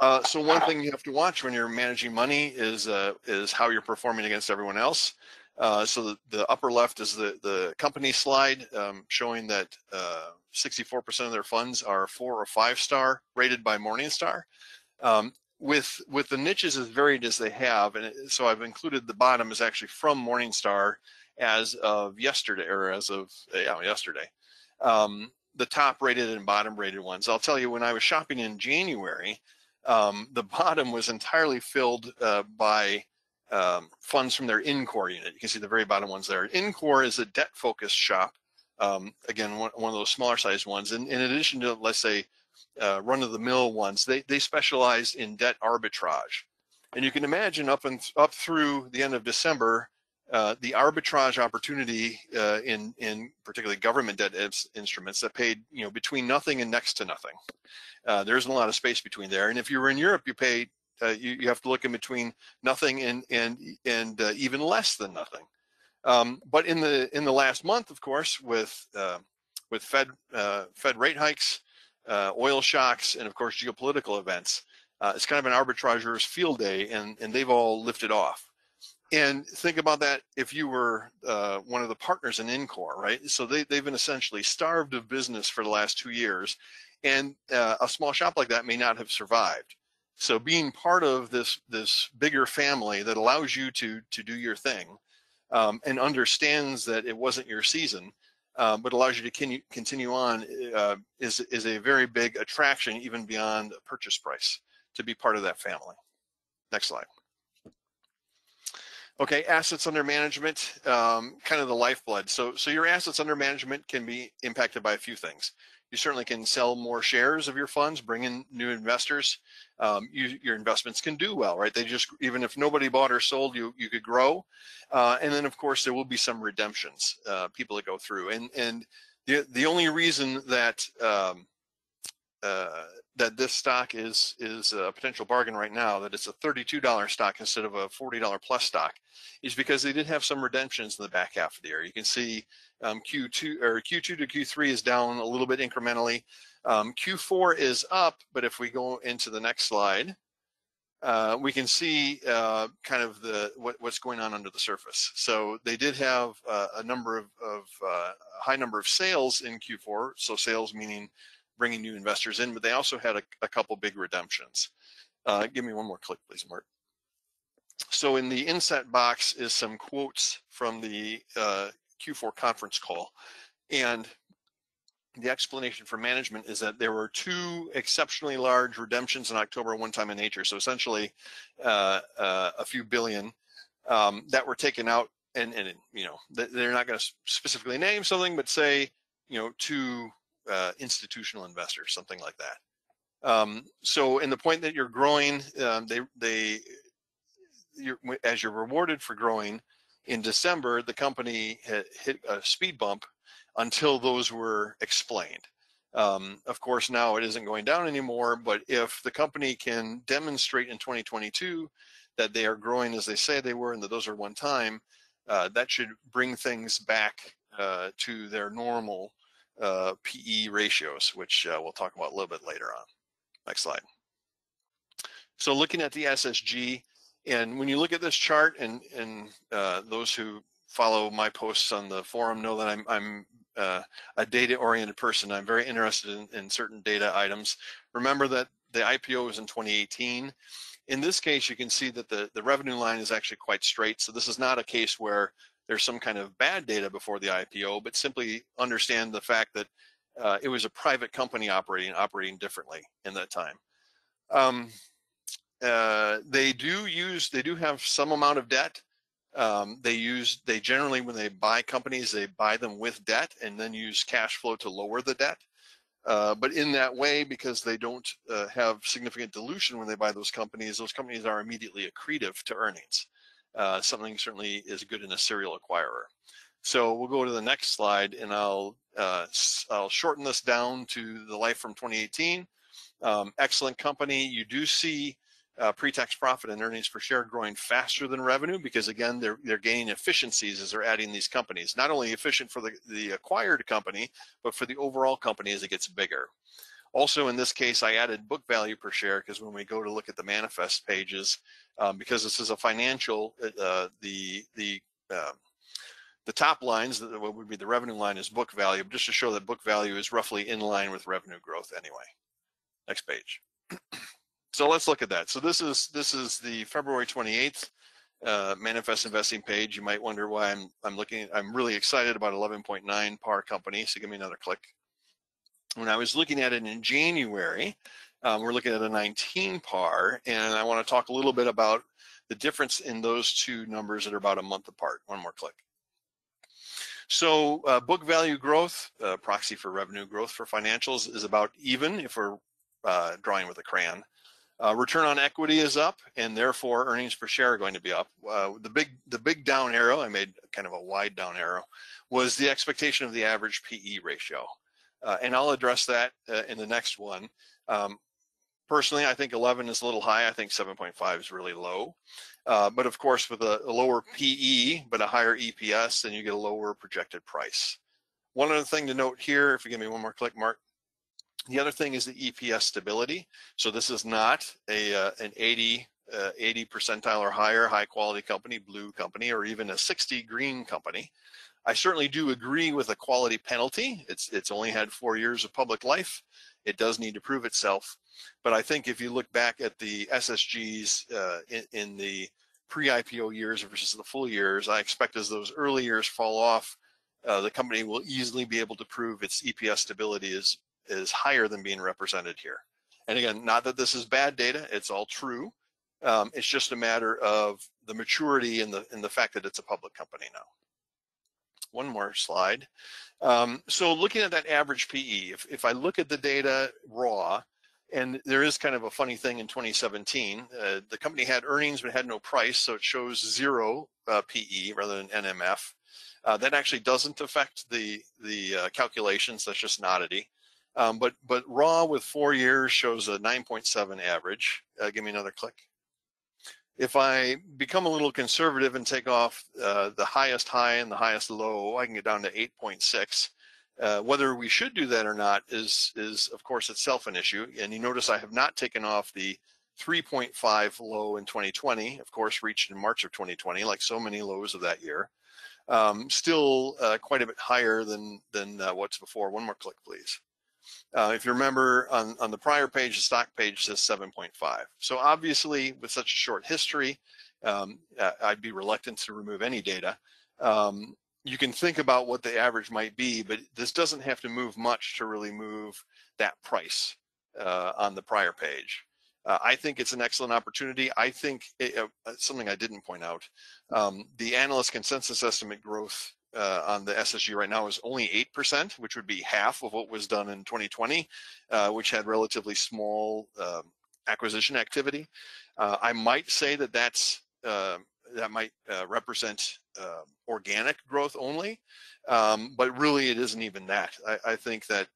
F: Uh, so one thing you have to watch when you're managing money is uh, is how you're performing against everyone else. Uh, so the, the, upper left is the the company slide um, showing that 64% uh, of their funds are four or five star rated by Morningstar. Um, with with the niches as varied as they have, and so I've included the bottom is actually from Morningstar as of yesterday or as of yeah, yesterday. Um, the top rated and bottom rated ones. I'll tell you when I was shopping in January um, the bottom was entirely filled uh, by um, funds from their INCORE unit. You can see the very bottom ones there. INCORE is a debt-focused shop. Um, again, one, one, of those smaller sized ones. And in addition to, let's say, uh, run-of-the-mill ones, they, they specialize in debt arbitrage. And you can imagine up and up through the end of December, uh, the arbitrage opportunity uh, in in particularly government debt instruments that paid you know between nothing and next to nothing. Uh, there isn't a lot of space between there. And if you were in Europe, you pay uh, you, you have to look in between nothing and and and uh, even less than nothing. Um, but in the in the last month, of course, with with Fed Fed rate hikes, oil shocks, and of course geopolitical events, it's kind of an arbitrageur's field day, and and they've all lifted off and think about that if you were uh, one of the partners in INCORE, right? So they, they've been essentially starved of business for the last two years. And uh, a small shop like that may not have survived. So being part of this this bigger family that allows you to to do your thing um, and understands that it wasn't your season, uh, but allows you to continue, continue on uh, is is a very big attraction even beyond purchase price to be part of that family. Next slide. Okay, assets under management, um, kind of the lifeblood. So, so your assets under management can be impacted by a few things. You certainly can sell more shares of your funds, bring in new investors. Um, you, your investments can do well, right? They just, even if nobody bought or sold, you you could grow. Uh, and then, of course, there will be some redemptions, uh, people that go through. And and the the only reason that um, uh, that this stock is is a potential bargain right now, that it's a $32 stock instead of a $40 plus stock, is because they did have some redemptions in the back half of the year. You can see um, Q2 or Q2 to Q3 is down a little bit incrementally. Um, Q4 is up, but if we go into the next slide, uh, we can see uh, kind of the what, what's going on under the surface. So they did have uh, a number of, of uh, high number of sales in Q4. So sales meaning bringing new investors in, but they also had a, a couple big redemptions. Uh, give me one more click, please, Mark. So in the inset box is some quotes from the uh, Q4 conference call. And the explanation for management is that there were two exceptionally large redemptions in October, one time in nature. So essentially uh, uh, a few billion um, that were taken out and, and you know, they're not going to specifically name something, but say, you know, to uh, institutional investors, something like that. Um, so in the point that you're growing, um, they, they, you're, as you're rewarded for growing in December, the company hit a speed bump until those were explained. Um, of course, now it isn't going down anymore, but if the company can demonstrate in 2022 that they are growing as they say they were and that those are one time, uh, that should bring things back uh, to their normal uh, PE ratios, which uh, we'll talk about a little bit later on. Next slide. So looking at the SSG, and when you look at this chart, and, and uh, those who follow my posts on the forum know that I'm, I'm uh, a data-oriented person. I'm very interested in, in, certain data items. Remember that the IPO was in 2018. In this case, you can see that the, the revenue line is actually quite straight. So this is not a case where there's some kind of bad data before the IPO, but simply understand the fact that uh, it was a private company operating operating differently in that time. Um, uh, they do use they do have some amount of debt. Um, they use they generally when they buy companies they buy them with debt and then use cash flow to lower the debt. Uh, but in that way because they don't uh, have significant dilution when they buy those companies those companies are immediately accretive to earnings uh, something certainly is good in a serial acquirer. So we'll go to the next slide and I'll uh, I'll shorten this down to the life from 2018 um, excellent company. You do see uh, pre-tax profit and earnings per share growing faster than revenue because again they're they're gaining efficiencies as they're adding these companies. Not only efficient for the the acquired company but for the overall company as it gets bigger also in this case i added book value per share because when we go to look at the manifest pages um, because this is a financial uh, the the uh, the top lines what would be the revenue line is book value just to show that book value is roughly in line with revenue growth anyway next page so let's look at that. So this is this is the February 28th uh, manifest investing page. You might wonder why I'm I'm looking. I'm really excited about 11.9 par company. So give me another click. When I was looking at it in January, um, we're looking at a 19 par, and I want to talk a little bit about the difference in those two numbers that are about a month apart. One more click. So uh, book value growth, uh, proxy for revenue growth for financials, is about even if we're uh, drawing with a crayon. Uh, return on equity is up, and therefore earnings per share are going to be up. Uh, the big the big down arrow, I made kind of a wide down arrow, was the expectation of the average PE ratio, uh, and I'll address that uh, in the next one. Um, personally, I think 11 is a little high. I think 7.5 is really low. Uh, but of course, with a, a lower PE but a higher EPS, then you get a lower projected price. One other thing to note here, if you give me one more click, Mark, the other thing is the EPS stability. So this is not a uh, an 80 uh, 80 percentile or higher high quality company, blue company, or even a 60 green company. I certainly do agree with a quality penalty. It's it's only had four years of public life. It does need to prove itself. But I think if you look back at the SSGs uh, in, in the pre-IPO years versus the full years, I expect as those early years fall off, uh, the company will easily be able to prove its EPS stability is is higher than being represented here. And again, not that this is bad data, it's all true. Um, it's just a matter of the maturity and the, and the fact that it's a public company now. One more slide. Um, so looking at that average PE, if, if I look at the data raw, and there is kind of a funny thing in 2017, uh, the company had earnings but had no price, so it shows zero uh, PE rather than NMF. Uh, that actually doesn't affect the the uh, calculations. That's just an oddity. Um, but but raw with four years shows a 9.7 average. Uh, give me another click. If I become a little conservative and take off uh, the highest high and the highest low, I can get down to 8.6. Uh, whether we should do that or not is is of course itself an issue. And you notice I have not taken off the 3.5 low in 2020, of course, reached in March of 2020, like so many lows of that year. Um, still uh, quite a bit higher than than uh, what's before. One more click, please. Uh, if you remember on, on the prior page, the stock page says 7.5. So obviously with such a short history, um, I'd be reluctant to remove any data. Um, you can think about what the average might be, but this doesn't have to move much to really move that price uh, on the prior page. Uh, I think it's an excellent opportunity. I think it, uh, something I didn't point out, um, the analyst consensus estimate growth uh, on the SSG right now is only 8%, which would be half of what was done in 2020, uh, which had relatively small um, acquisition activity. Uh, I might say that that's uh, that might uh, represent uh, organic growth only, um, but really it isn't even that. I, I think that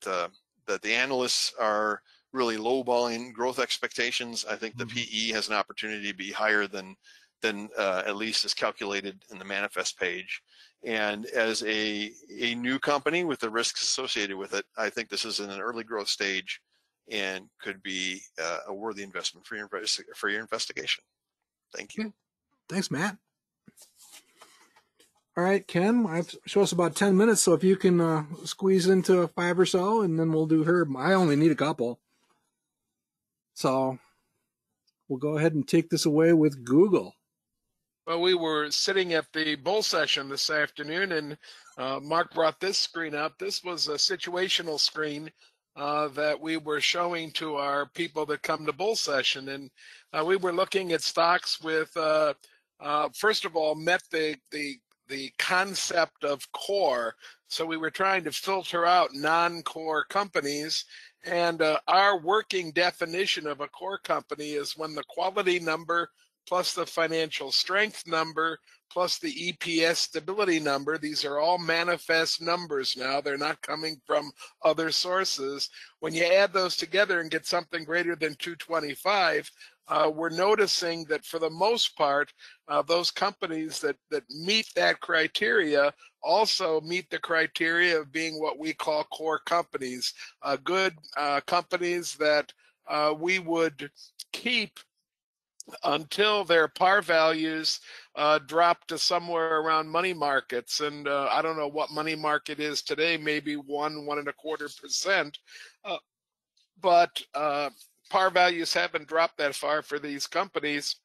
F: that the analysts are really lowballing growth expectations. I think the
A: Mhm.
F: PE has an opportunity to be higher than than uh, at least is calculated in the manifest page. And as a a new company with the risks associated with it, I think this is in an early growth stage and could be uh, a worthy investment for your for your investigation. Thank you.
A: Thanks, Matt. All right, Ken, I've show us about 10 minutes. So if you can uh, squeeze into five or so, and then we'll do her. I only need a couple. So we'll go ahead and take this away with Google.
B: Well, we were sitting at the bull session this afternoon, and uh, Mark brought this screen up. This was a situational screen uh, that we were showing to our people that come to bull session, and uh, we were looking at stocks with, uh, uh, first of all, met the the the concept of core. So we were trying to filter out non-core companies, and uh, our working definition of a core company is when the quality number plus the financial strength number plus the EPS stability number. These are all manifest numbers now. They're not coming from other sources. When you add those together and get something greater than 225, uh, we're noticing that for the most part, uh, those companies that, that meet that criteria also meet the criteria of being what we call core companies, uh, good uh, companies that uh, we would keep until their par values uh, drop to somewhere around money markets. And uh, I don't know what money market is today, maybe one, one and a quarter percent. Uh, but uh, par values haven't dropped that far for these companies.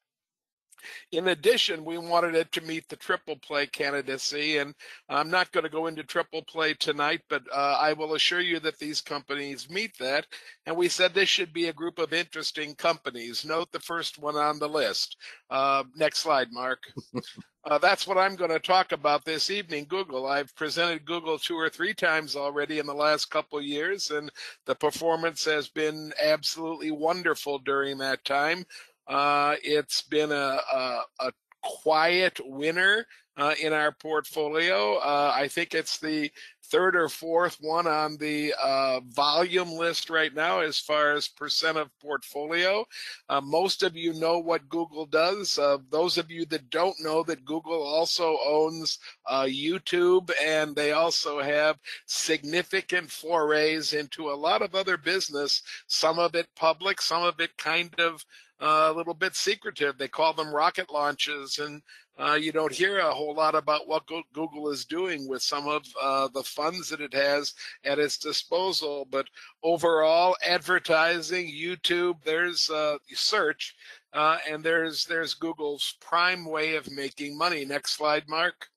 B: In addition, we wanted it to meet the triple play candidacy, and I'm not going to go into triple play tonight, but uh, I will assure you that these companies meet that. And we said this should be a group of interesting companies. Note the first one on the list. Uh, next slide, Mark. Uh, that's what I'm going to talk about this evening. Google. I've presented Google two or three times already in the last couple years, and the performance has been absolutely wonderful during that time. Uh, it's been a, a, a quiet winner uh, in our portfolio. Uh, I think it's the third or fourth one on the uh, volume list right now as far as percent of portfolio. Uh, most of you know what Google does. Uh, those of you that don't know that Google also owns uh, YouTube and they also have significant forays into a lot of other business, some of it public, some of it kind of a little bit secretive. They call them rocket launches, and uh, you don't hear a whole lot about what Google is doing with some of uh, the funds that it has at its disposal. But overall, advertising, YouTube, there's search, uh, and there's there's Google's prime way of making money. Next slide, Mark.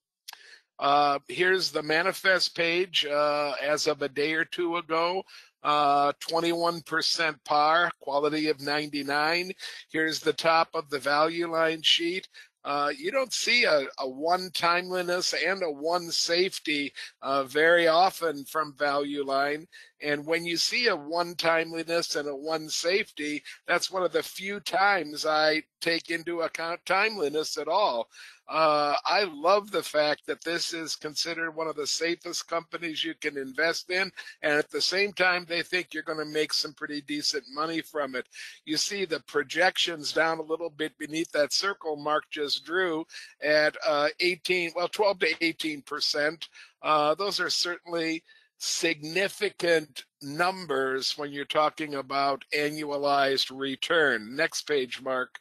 B: Uh, here's the manifest page uh, as of a day or two ago uh, 21% par, quality of 99. Here's the top of the value line sheet. Uh, you don't see a, a, one timeliness and a one safety uh, very often from value line. And when you see a one timeliness and a one safety, that's one of the few times I take into account timeliness at all. Uh, I love the fact that this is considered one of the safest companies you can invest in. And at the same time, they think you're going to make some pretty decent money from it. You see the projections down a little bit beneath that circle Mark just drew at uh, 18, well, 12 to 18%. Uh, those are certainly significant numbers when you're talking about annualized return. Next page, Mark.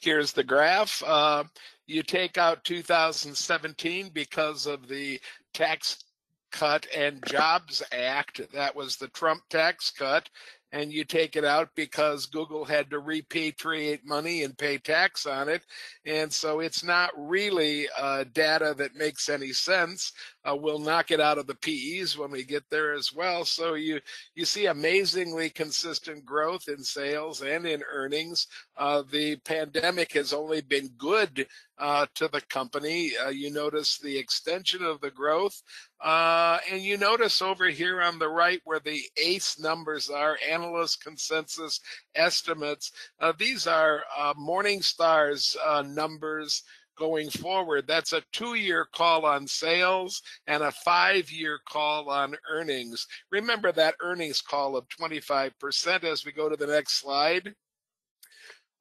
B: Here's the graph. Uh, you take out 2017 because of the tax cut and jobs act. That was the Trump tax cut. and you take it out because Google had to repatriate money and pay tax on it. And so it's not really uh, data that makes any sense. Uh, we'll knock it out of the PEs when we get there as well. So you you see amazingly consistent growth in sales and in earnings. Uh, the pandemic has only been good uh, to the company. Uh, you notice the extension of the growth. Uh, and you notice over here on the right where the ACE numbers are, analyst consensus estimates. Uh, these are Morningstar's numbers going forward. That's a two year call on sales and a five year call on earnings. Remember that earnings call of 25% as we go to the next slide.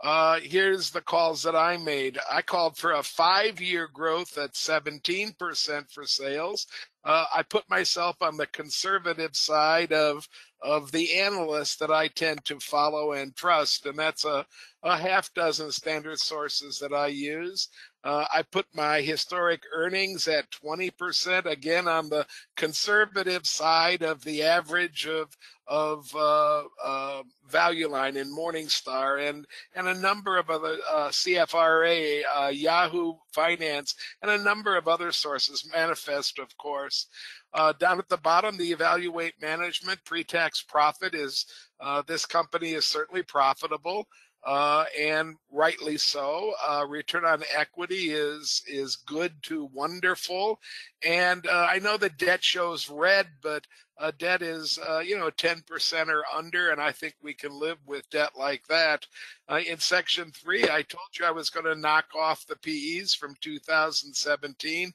B: Uh, here's the calls that I made. I called for a five year growth at 17% for sales. Uh, I put myself on the conservative side of of the analysts that I tend to follow and trust, and that's a, a half dozen standard sources that I use. Uh, I put my historic earnings at 20%, again on the conservative side of the average of of uh, uh, Value Line in Morningstar and and a number of other uh, CFRA, uh, Yahoo Finance, and a number of other sources, Manifest, of course. Uh, down at the bottom, the evaluate management pre-tax profit is uh, this company is certainly profitable uh, and rightly so. Uh, return on equity is is good to wonderful, and uh, I know the debt shows red, but uh, debt is uh, you know 10% or under, and I think we can live with debt like that. Uh, in section three, I told you I was going to knock off the PEs from 2017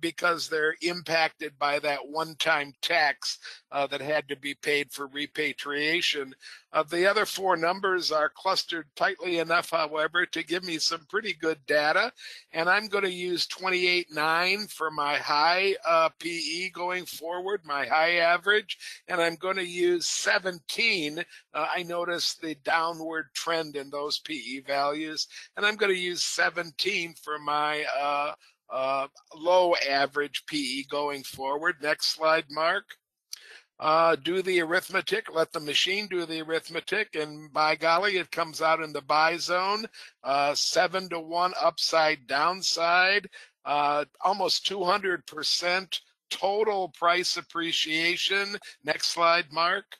B: because they're impacted by that one-time tax that had to be paid for repatriation. the other four numbers are clustered tightly enough, however, to give me some pretty good data, and I'm going to use 28.9 for my high PE going forward, my high average average, and I'm going to use 17. Uh, I notice the downward trend in those PE values, and I'm going to use 17 for my uh, uh, low average PE going forward. Next slide, Mark. Uh, do the arithmetic, let the machine do the arithmetic, and by golly, it comes out in the buy zone. Uh, seven to one upside downside, uh, almost 200% total price appreciation. Next slide, Mark.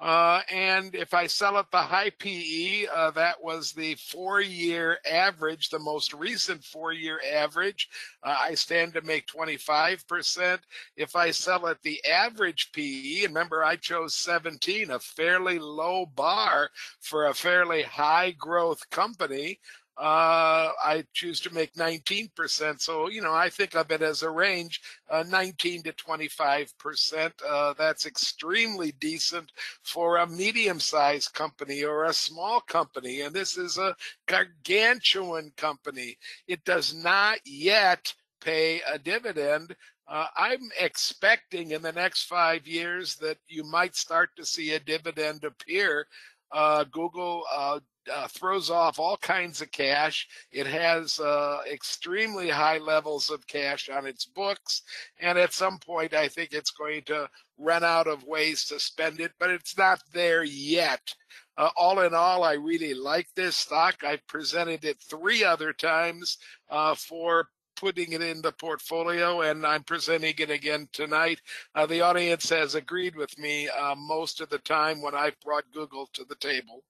B: Uh, and if I sell at the high PE, uh, that was the four year average, the most recent four year average. Uh, I stand to make 25%. If I sell at the average PE, remember I chose 17, a fairly low bar for a fairly high growth company uh, I choose to make 19%. So, you know, I think of it as a range, uh, 19 to 25%. Uh, that's extremely decent for a medium sized company or a small company. And this is a gargantuan company. It does not yet pay a dividend. Uh, I'm expecting in the next five years that you might start to see a dividend appear. Uh, Google uh, uh, throws off all kinds of cash. It has uh, extremely high levels of cash on its books. And at some point, I think it's going to run out of ways to spend it, but it's not there yet. Uh, all in all, I really like this stock. I've presented it three other times uh, for putting it in the portfolio, and I'm presenting it again tonight. Uh, the audience has agreed with me uh, most of the time when I've brought Google to the table.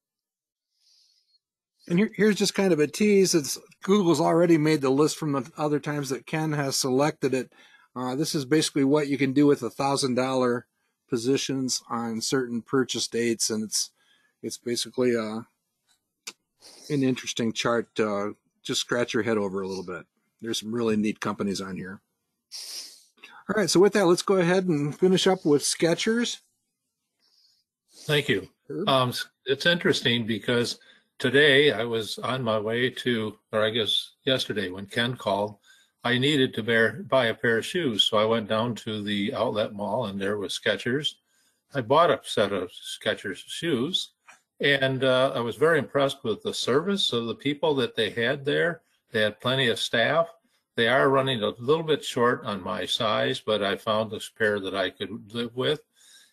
A: And here, here's just kind of a tease. It's Google's already made the list from the other times that Ken has selected it. Uh, this is basically what you can do with a thousand dollar positions on certain purchase dates, and it's it's basically a uh, an interesting chart. Uh, just scratch your head over a little bit. There's some really neat companies on here. All right, so with that, let's go ahead and finish up with Skechers.
C: Thank you. Um, it's interesting because today I was on my way to, or I guess yesterday when Ken called, I needed to bear, buy a pair of shoes. So I went down to the outlet mall and there was Skechers. I bought a set of Skechers shoes and uh, I was very impressed with the service of the people that they had there. They had plenty of staff. They are running a little bit short on my size, but I found this pair that I could live with.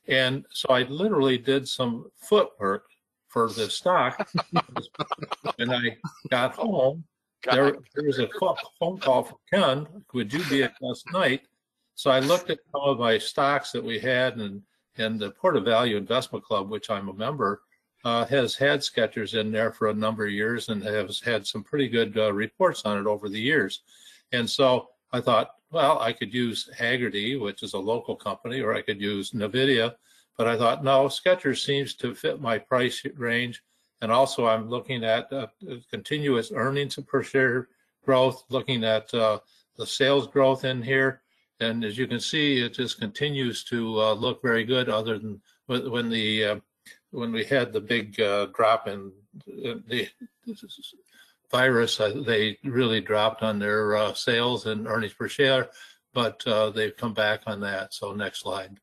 C: And so I literally did some footwork for the stock. and I got home. There, there was a phone call from Ken. Would you be at last night? So I looked at some of my stocks that we had, and and the Porta Value Investment Club, which I'm a member, uh, has had Skechers in there for a number of years and has had some pretty good uh, reports on it over the years. And so I thought, well, I could use Hagerty, which is a local company, or I could use Nvidia. But I thought, no, Skechers seems to fit my price range. And also, I'm looking at uh, continuous earnings per share growth, looking at uh, the sales growth in here. And as you can see, it just continues to uh, look very good. Other than when the uh, when we had the big uh, drop in the virus, uh, they really dropped on their uh, sales and earnings per share, but uh, they've come back on that. So next slide.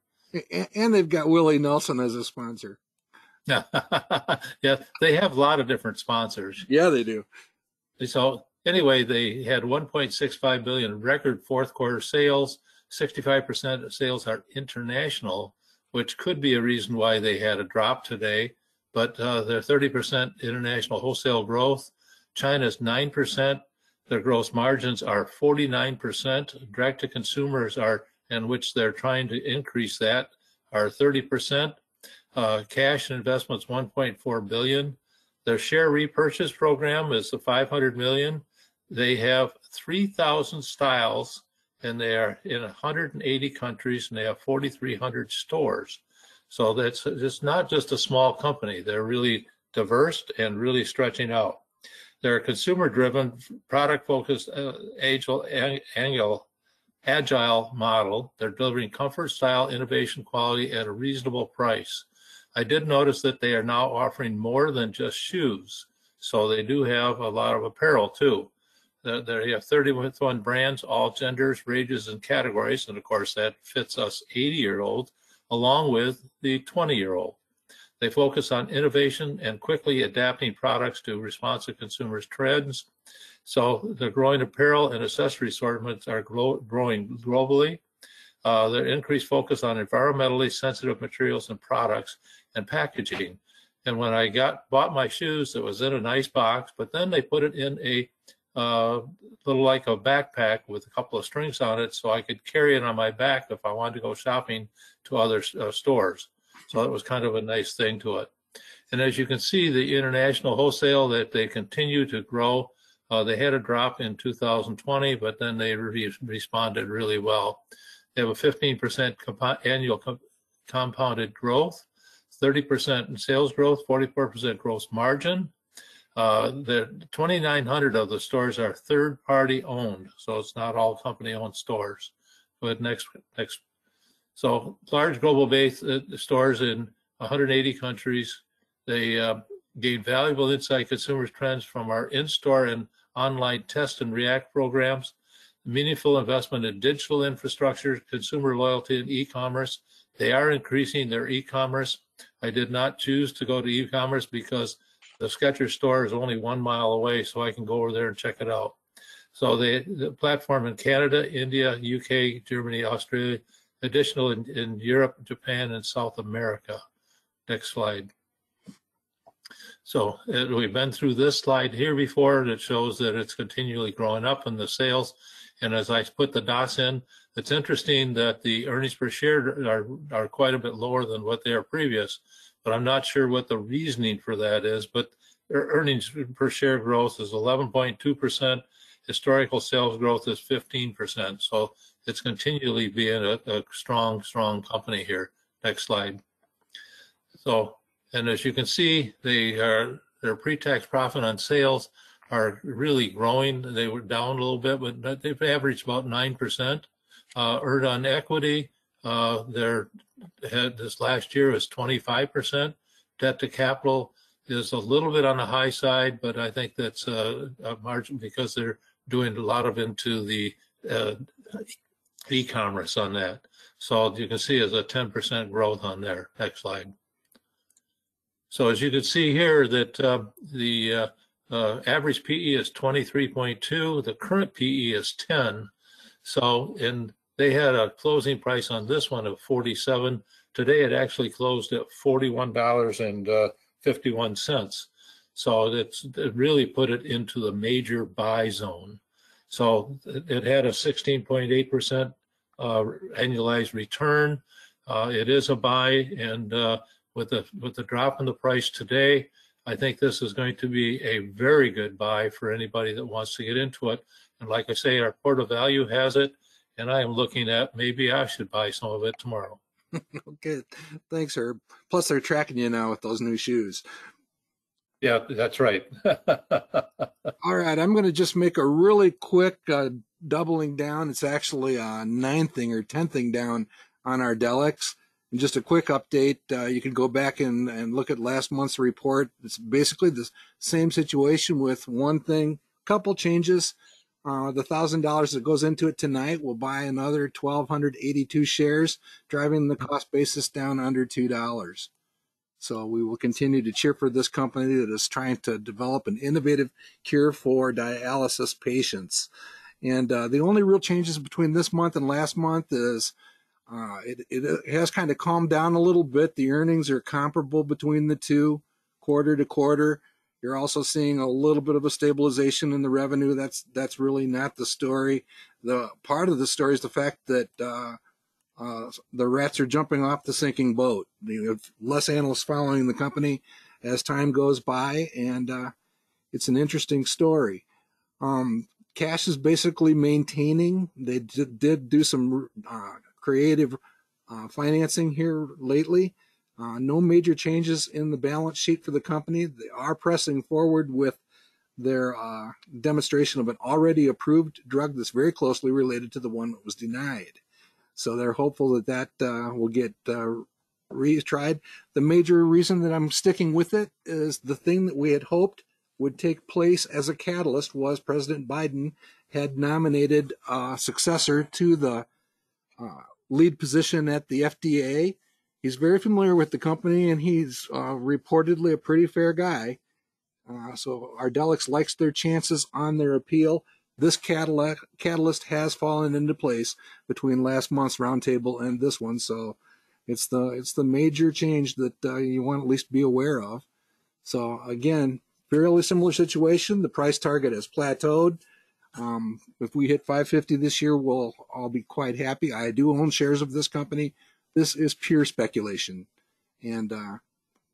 A: And they've got Willie Nelson as a sponsor.
C: Yeah, yeah, they have a lot of different sponsors.
A: Yeah, they do.
C: So anyway, they had 1.65 billion record fourth quarter sales. 65% of sales are international, which could be a reason why they had a drop today. But uh, their 30% international wholesale growth, China's 9%. Their gross margins are 49%. Direct to consumers are, in which they're trying to increase that, are 30%. Uh, cash and investments 1.4 billion. Their share repurchase program is the 500 million. They have 3,000 styles and they are in 180 countries and they have 4,300 stores. So that's it's not just a small company. They're really diverse and really stretching out. They're a consumer-driven, product-focused, uh, agile, annual, agile model. They're delivering comfort, style, innovation, quality at a reasonable price. I did notice that they are now offering more than just shoes. So they do have a lot of apparel too. They have 31 brands, all genders, ranges, and categories. And of course, that fits us 80 year old along with the 20 year old. They focus on innovation and quickly adapting products to responsive consumers' trends. So the growing apparel and accessory assortments are growing globally. Uh, their increased focus on environmentally sensitive materials and products and packaging. And when I got bought my shoes, it was in a nice box, but then they put it in a uh, little like a backpack with a couple of strings on it, so I could carry it on my back if I wanted to go shopping to other uh, stores. So it was kind of a nice thing to it. And as you can see, the international wholesale that they continue to grow. Uh, they had a drop in 2020, but then they re responded really well. They have a 15% comp annual com compounded growth, 30% in sales growth, 44% gross margin, uh, the 2,900 of the stores are third party owned, so it's not all company owned stores. But next, next, so large global base uh, stores in 180 countries. They uh, gain valuable insight consumers trends from our in-store and online test and react programs, meaningful investment in digital infrastructure, consumer loyalty, and e-commerce. They are increasing their e-commerce. I did not choose to go to e-commerce because the Skechers store is only one mile away, so I can go over there and check it out. So the, the platform in Canada, India, UK, Germany, Australia, additional in, in Europe, Japan, and South America. Next slide. So it, we've been through this slide here before that shows that it's continually growing up in the sales. And as I put the dots in, it's interesting that the earnings per share are, are quite a bit lower than what they are previous but I'm not sure what the reasoning for that is. But earnings per share growth is 11.2%. Historical sales growth is 15%. So it's continually being a, a strong, strong company here. Next slide. So, and as you can see, they are their pre-tax profit on sales are really growing. They were down a little bit, but they've averaged about 9%. Uh, earned on equity, uh, their this last year was 25%. Debt to capital is a little bit on the high side, but I think that's a, a margin because they're doing a lot of into the uh, e-commerce on that. So you can see is a 10% growth on there. Next slide. So as you can see here that uh, the uh, uh average PE is 23.2. The current PE is 10. So and they had a closing price on this one of 47. Today it actually closed at $41.51. So it's it really put it into the major buy zone. So it it had a 16.8% uh, annualized return. Uh, It is a buy and uh, with the, with the drop in the price today, I think this is going to be a very good buy for anybody that wants to get into it. And like I say, our port of value has it, and I am looking at maybe I should buy some of it tomorrow.
A: Okay, thanks, Herb. Plus, they're tracking you now with those new shoes.
C: Yeah, that's right.
A: All right, I'm going to just make a really quick uh, doubling down. It's actually a ninth thing or tenth thing down on Ardelyx. And just a quick update. Uh, you can go back and, and look at last month's report. It's basically the same situation with one thing, couple changes. Uh, the thousand dollars that goes into it tonight will buy another 1,282 shares, driving the cost basis down under two dollars. So we will continue to cheer for this company that is trying to develop an innovative cure for dialysis patients. And uh, the only real changes between this month and last month is uh, it, it has kind of calmed down a little bit. The earnings are comparable between the two, quarter to quarter. You're also seeing a little bit of a stabilization in the revenue. That's that's really not the story. The part of the story is the fact that uh, uh, the rats are jumping off the sinking boat. You have less analysts following the company as time goes by, and uh, it's an interesting story. Um, cash is basically maintaining. They did, did do some uh, creative uh, financing here lately. Uh, no major changes in the balance sheet for the company. They are pressing forward with their uh, demonstration of an already approved drug that's very closely related to the one that was denied. So they're hopeful that that uh, will get uh, retried. The major reason that I'm sticking with it is the thing that we had hoped would take place as a catalyst was President Biden had nominated a successor to the uh, lead position at the FDA. He's very familiar with the company and he's uh, reportedly a pretty fair guy. Uh, so Ardelyx likes their chances on their appeal. This catalyst, catalyst has fallen into place between last month's roundtable and this one. So it's the it's the major change that uh, you want at least be aware of. So again, fairly similar situation. The price target has plateaued. Um, if we hit 550 this year, we'll all be quite happy. I do own shares of this company. This is pure speculation, and uh,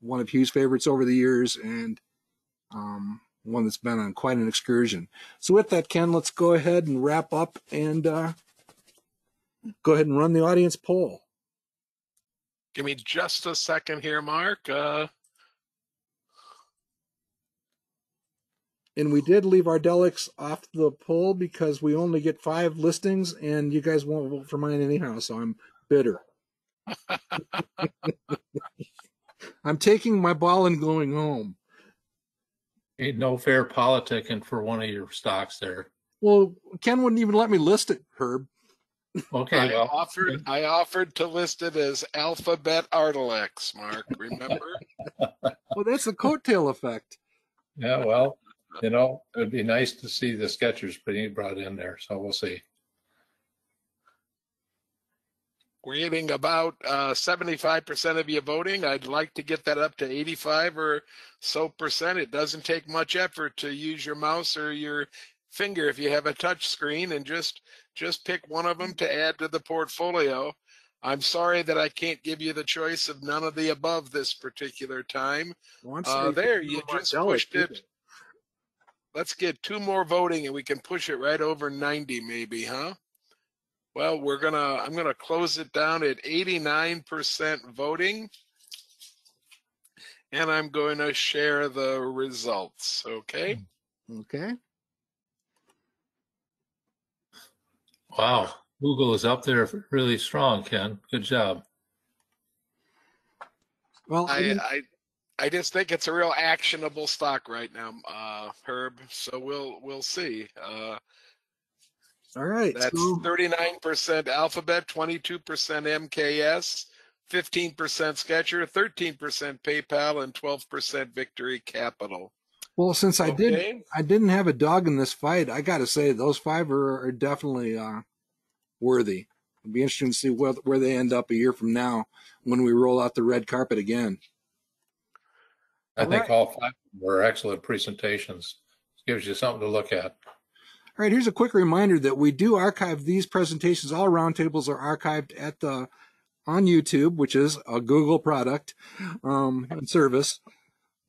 A: one of Hugh's favorites over the years, and um, one that's been on quite an excursion. So with that, Ken, let's go ahead and wrap up and uh, go ahead and run the audience poll.
B: Give me just a second here, Mark. Uh,
A: And we did leave our Ardelyx off the poll because we only get five listings, and you guys won't vote for mine anyhow. So I'm bitter. I'm taking my ball and going home.
C: Ain't no fair politicking for one of your stocks there.
A: Well, Ken wouldn't even let me list it, Herb.
C: Okay,
B: I
C: well,
B: offered I offered to list it as Alphabet Ardelyx, Mark. Remember?
A: Well, that's the coattail effect.
C: yeah, well, you know, it would be nice to see the Skechers being brought in there, so we'll see.
B: We're getting about uh, 75% of you voting. I'd like to get that up to 85 or so percent. It doesn't take much effort to use your mouse or your finger if you have a touch screen and just just pick one of them to add to the portfolio. I'm sorry that I can't give you the choice of none of the above this particular time.
A: Well,
B: Uh, there,
A: you
B: you just
A: Ardelyx,
B: pushed it.
A: Either.
B: Let's get two more voting and we can push it right over 90 maybe, huh? Well, we're gonna, I'm gonna close it down at 89% voting. And I'm going to share the results, okay?
A: Mm, okay.
C: Wow, Google is up there really strong, Ken. Good job.
A: Well, I
B: I,
A: didn't-
B: I, I just think it's a real actionable stock right now, uh, Herb. So we'll, we'll see. Uh,
A: all right.
B: That's thirty-nine percent Alphabet, twenty-two percent MKS, fifteen percent Sketcher, thirteen percent PayPal, and twelve percent Victory Capital.
A: well, since I did
B: Okay.
A: I didn't have a dog in this fight. I got to say those five are, are definitely uh, worthy. It'll be interesting to see where, where they end up a year from now when we roll out the red carpet again.
C: I think
A: Right.
C: all five were excellent presentations. Gives you something to look at.
A: All right, here's a quick reminder that we do archive these presentations. All roundtables are archived at the on YouTube, which is a Google product um, and service.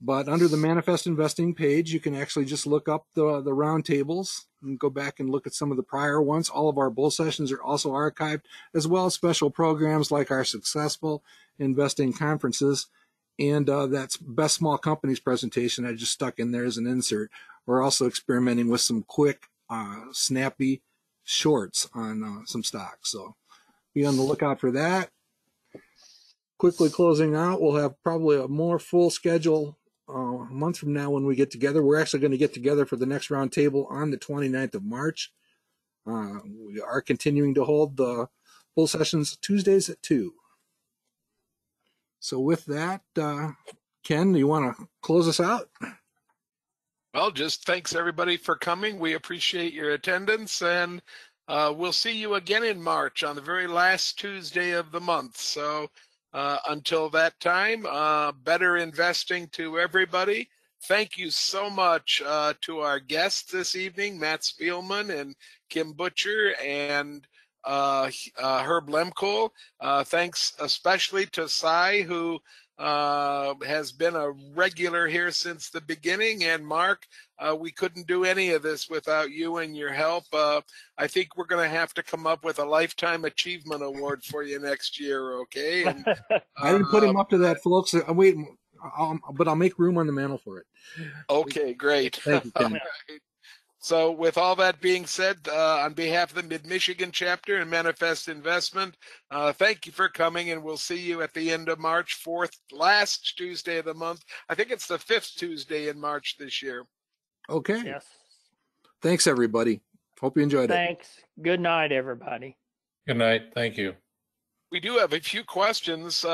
A: But under the Manifest Investing page, you can actually just look up the the roundtables and go back and look at some of the prior ones. All of our bull sessions are also archived, as well as special programs like our successful investing conferences and uh, that's best small companies presentation. I just stuck in there as an insert. We're also experimenting with some quick uh, snappy shorts on uh, some stocks. So be on the lookout for that. Quickly closing out, we'll have probably a more full schedule uh, a month from now when we get together. We're actually going to get together for the next roundtable on the 29th of March. Uh, we are continuing to hold the full sessions Tuesdays at 2. So with that, uh, Ken, do you want to close us out?
B: Well, just thanks everybody for coming. We appreciate your attendance and uh, we'll see you again in March on the very last Tuesday of the month. So uh, until that time, uh, better investing to everybody. Thank you so much uh, to our guests this evening, Matt Spielman and Kim Butcher and uh, uh, Herb Lemcool. Uh, thanks especially to Cy, who uh, has been a regular here since the beginning, and Mark. Uh, we couldn't do any of this without you and your help. Uh, I think we're going to have to come up with a lifetime achievement award for you next year. Okay. And,
A: I didn't put him
B: uh,
A: up to that, folks. Wait, I'll, but I'll make room on the mantle for it.
B: Okay, great.
A: Thank you, Ken.
B: All right. So, with all that being said, uh, on behalf of the Mid Michigan chapter and Manifest Investment, uh, thank you for coming, and we'll see you at the end of March, fourth, last Tuesday of the month. I think it's the fifth Tuesday in March this year.
A: Okay.
D: yes.
A: Thanks, everybody. Hope you enjoyed it.
D: Thanks. Good night, everybody.
C: Good night. Thank you.
B: We do have a few questions. Uh,